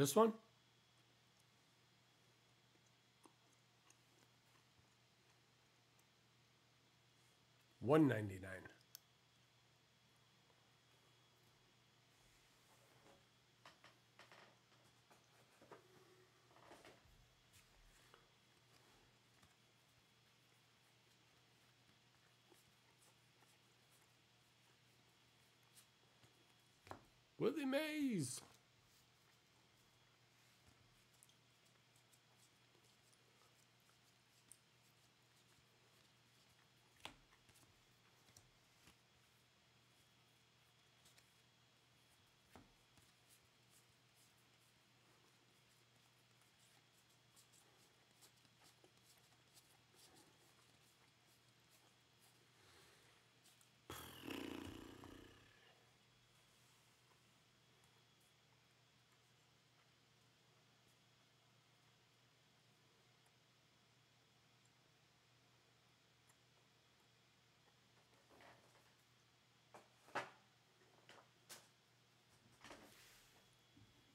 This one? One ninety nine. Willie Mays.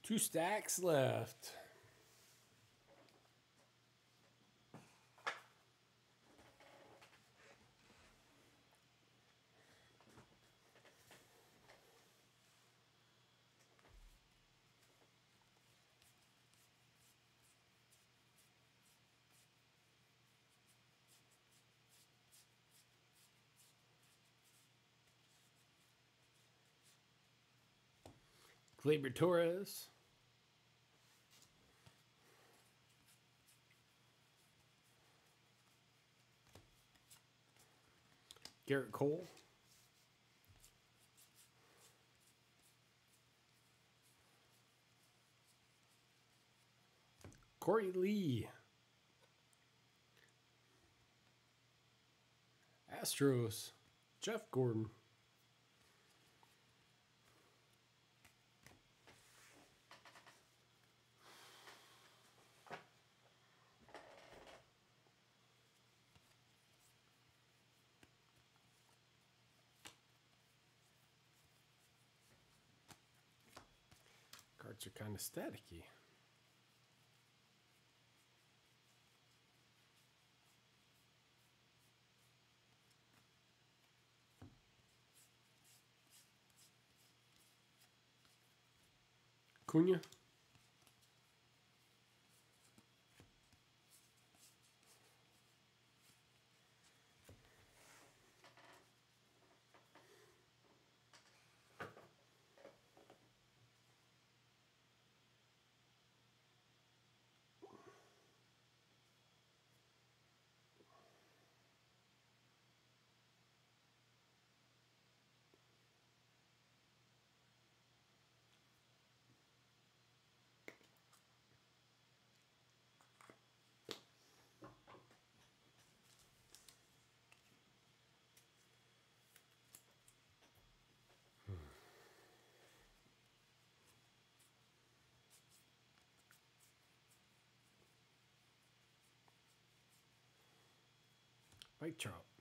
Two stacks left. Gleyber Torres. Gerrit Cole. Korey Lee. Astros. Jeff Gordon. Kind of staticky. Cunha. Mike Trout.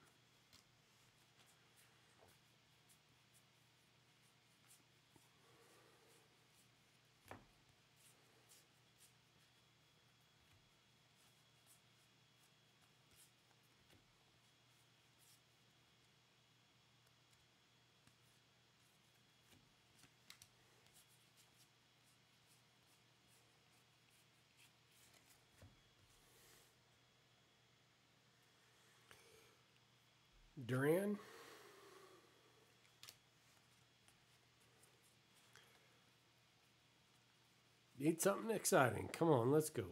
Duran. Need something exciting. Come on, let's go.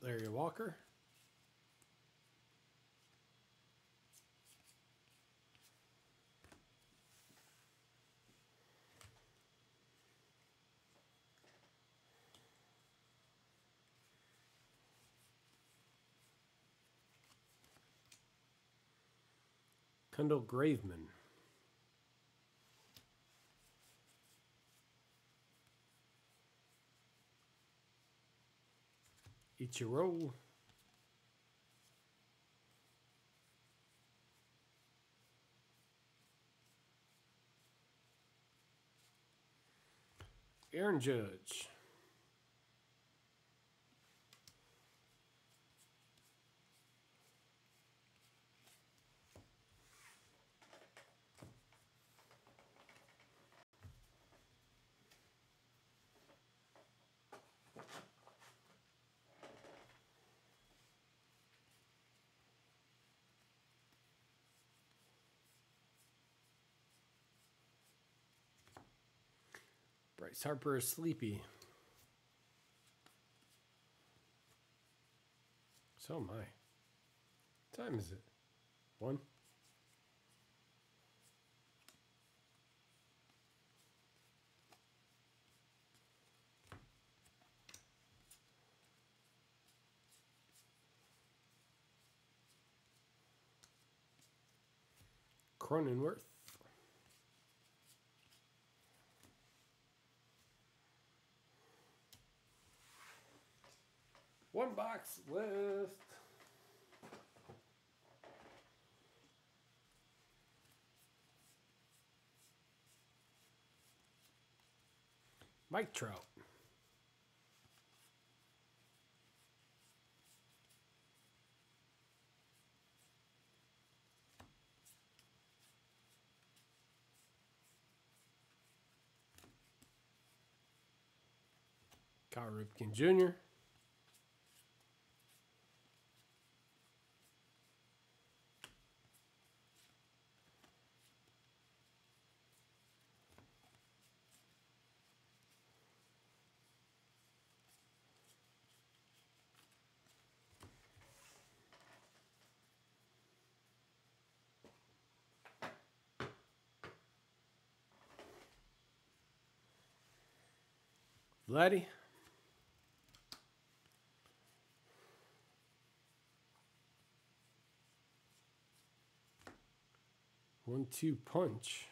Larry Walker. Kendall Graveman. Ichiro. Aaron Judge. Bryce Harper is sleepy. So am I. What time is it? One? Cronenworth. Box list. Mike Trout. Cal Ripken Jr. Vladdy. One two punch.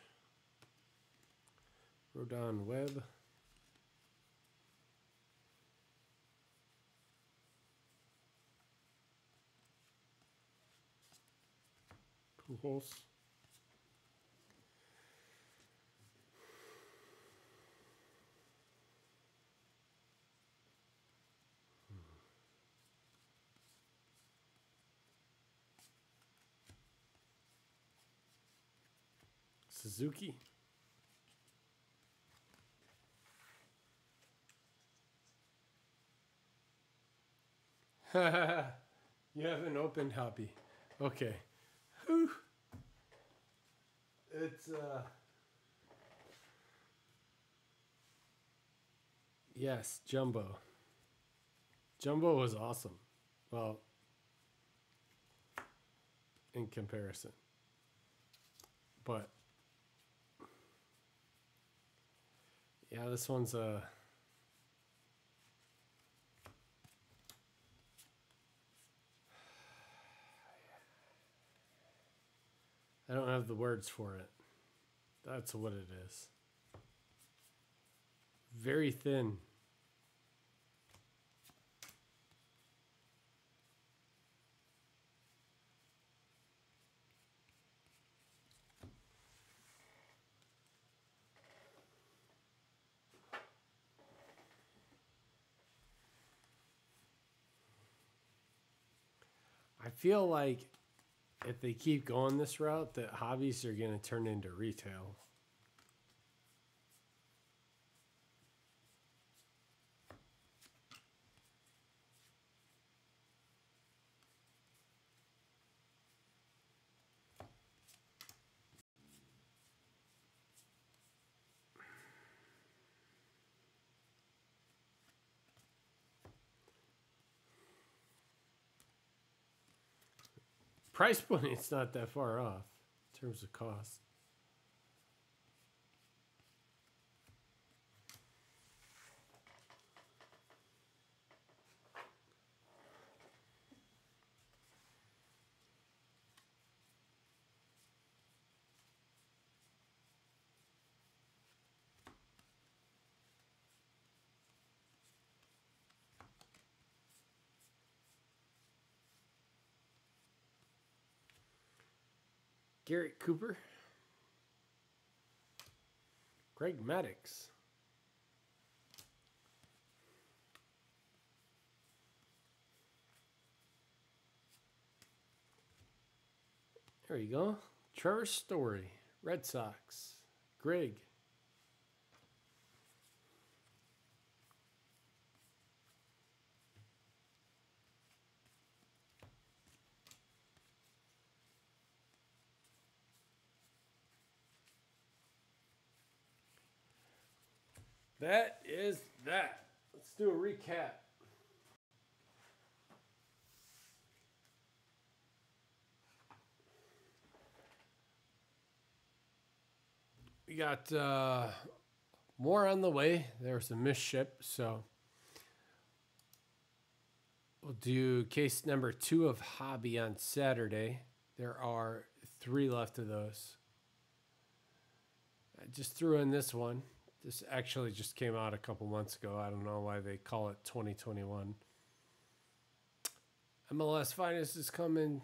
Rodon Webb. Pujols. Suzuki. you have an open hobby. Okay. Whew. It's uh Yes, Jumbo. Jumbo was awesome. Well, in comparison. But Yeah, this one's a. Uh, I don't have the words for it. That's what it is. Very thin. Feel like if they keep going this route, that hobbies are going to turn into retail. Price point, it's not that far off in terms of cost. Garrett Cooper. Greg Maddux. There you go. Trevor Story, Red Sox. Greg. That is that. Let's do a recap. We got uh, more on the way. There was a misship, so we'll do case number two of hobby on Saturday. There are three left of those. I just threw in this one. This actually just came out a couple months ago. I don't know why they call it 2021. MLS Finest is coming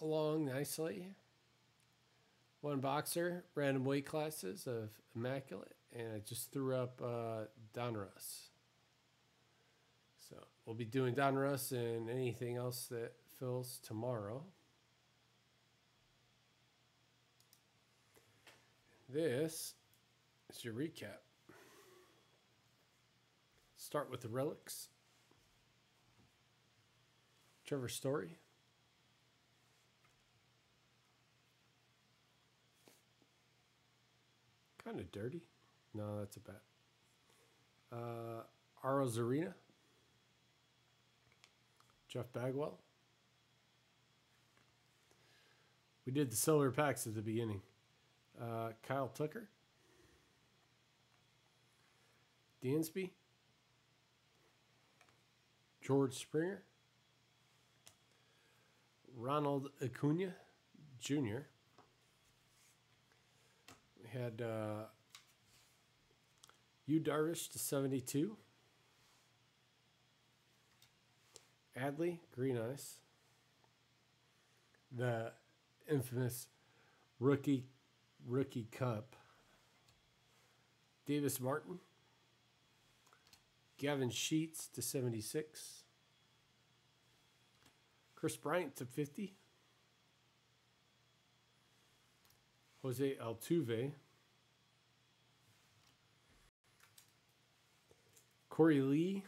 along nicely. One boxer, random weight classes of Immaculate, and I just threw up uh, Donruss. So we'll be doing Donruss and anything else that fills tomorrow. This is your recap. Start with the relics. Trevor Story. Kind of dirty. No, that's a bet. Uh, Arozarena. Jeff Bagwell. We did the solar packs at the beginning. Uh, Kyle Tucker. Dansby. George Springer. Ronald Acuna Jr. We had uh, Yu Darvish to 72. Adley, Green Ice. The infamous rookie rookie cup. Davis Martin. Gavin Sheets to 76. Kris Bryant to 50. Jose Altuve. Korey Lee.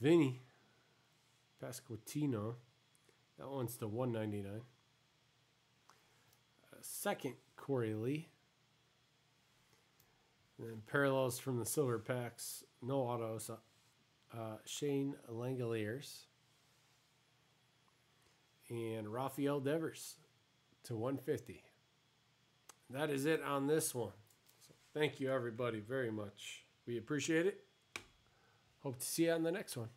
Vinny Pasquantino. That one's to 199. Uh, second, Korey Lee. And then parallels from the silver packs, no autos. Uh, Shea Langeliers and Rafael Devers to 150. That is it on this one. So thank you everybody very much. We appreciate it. Hope to see you on the next one.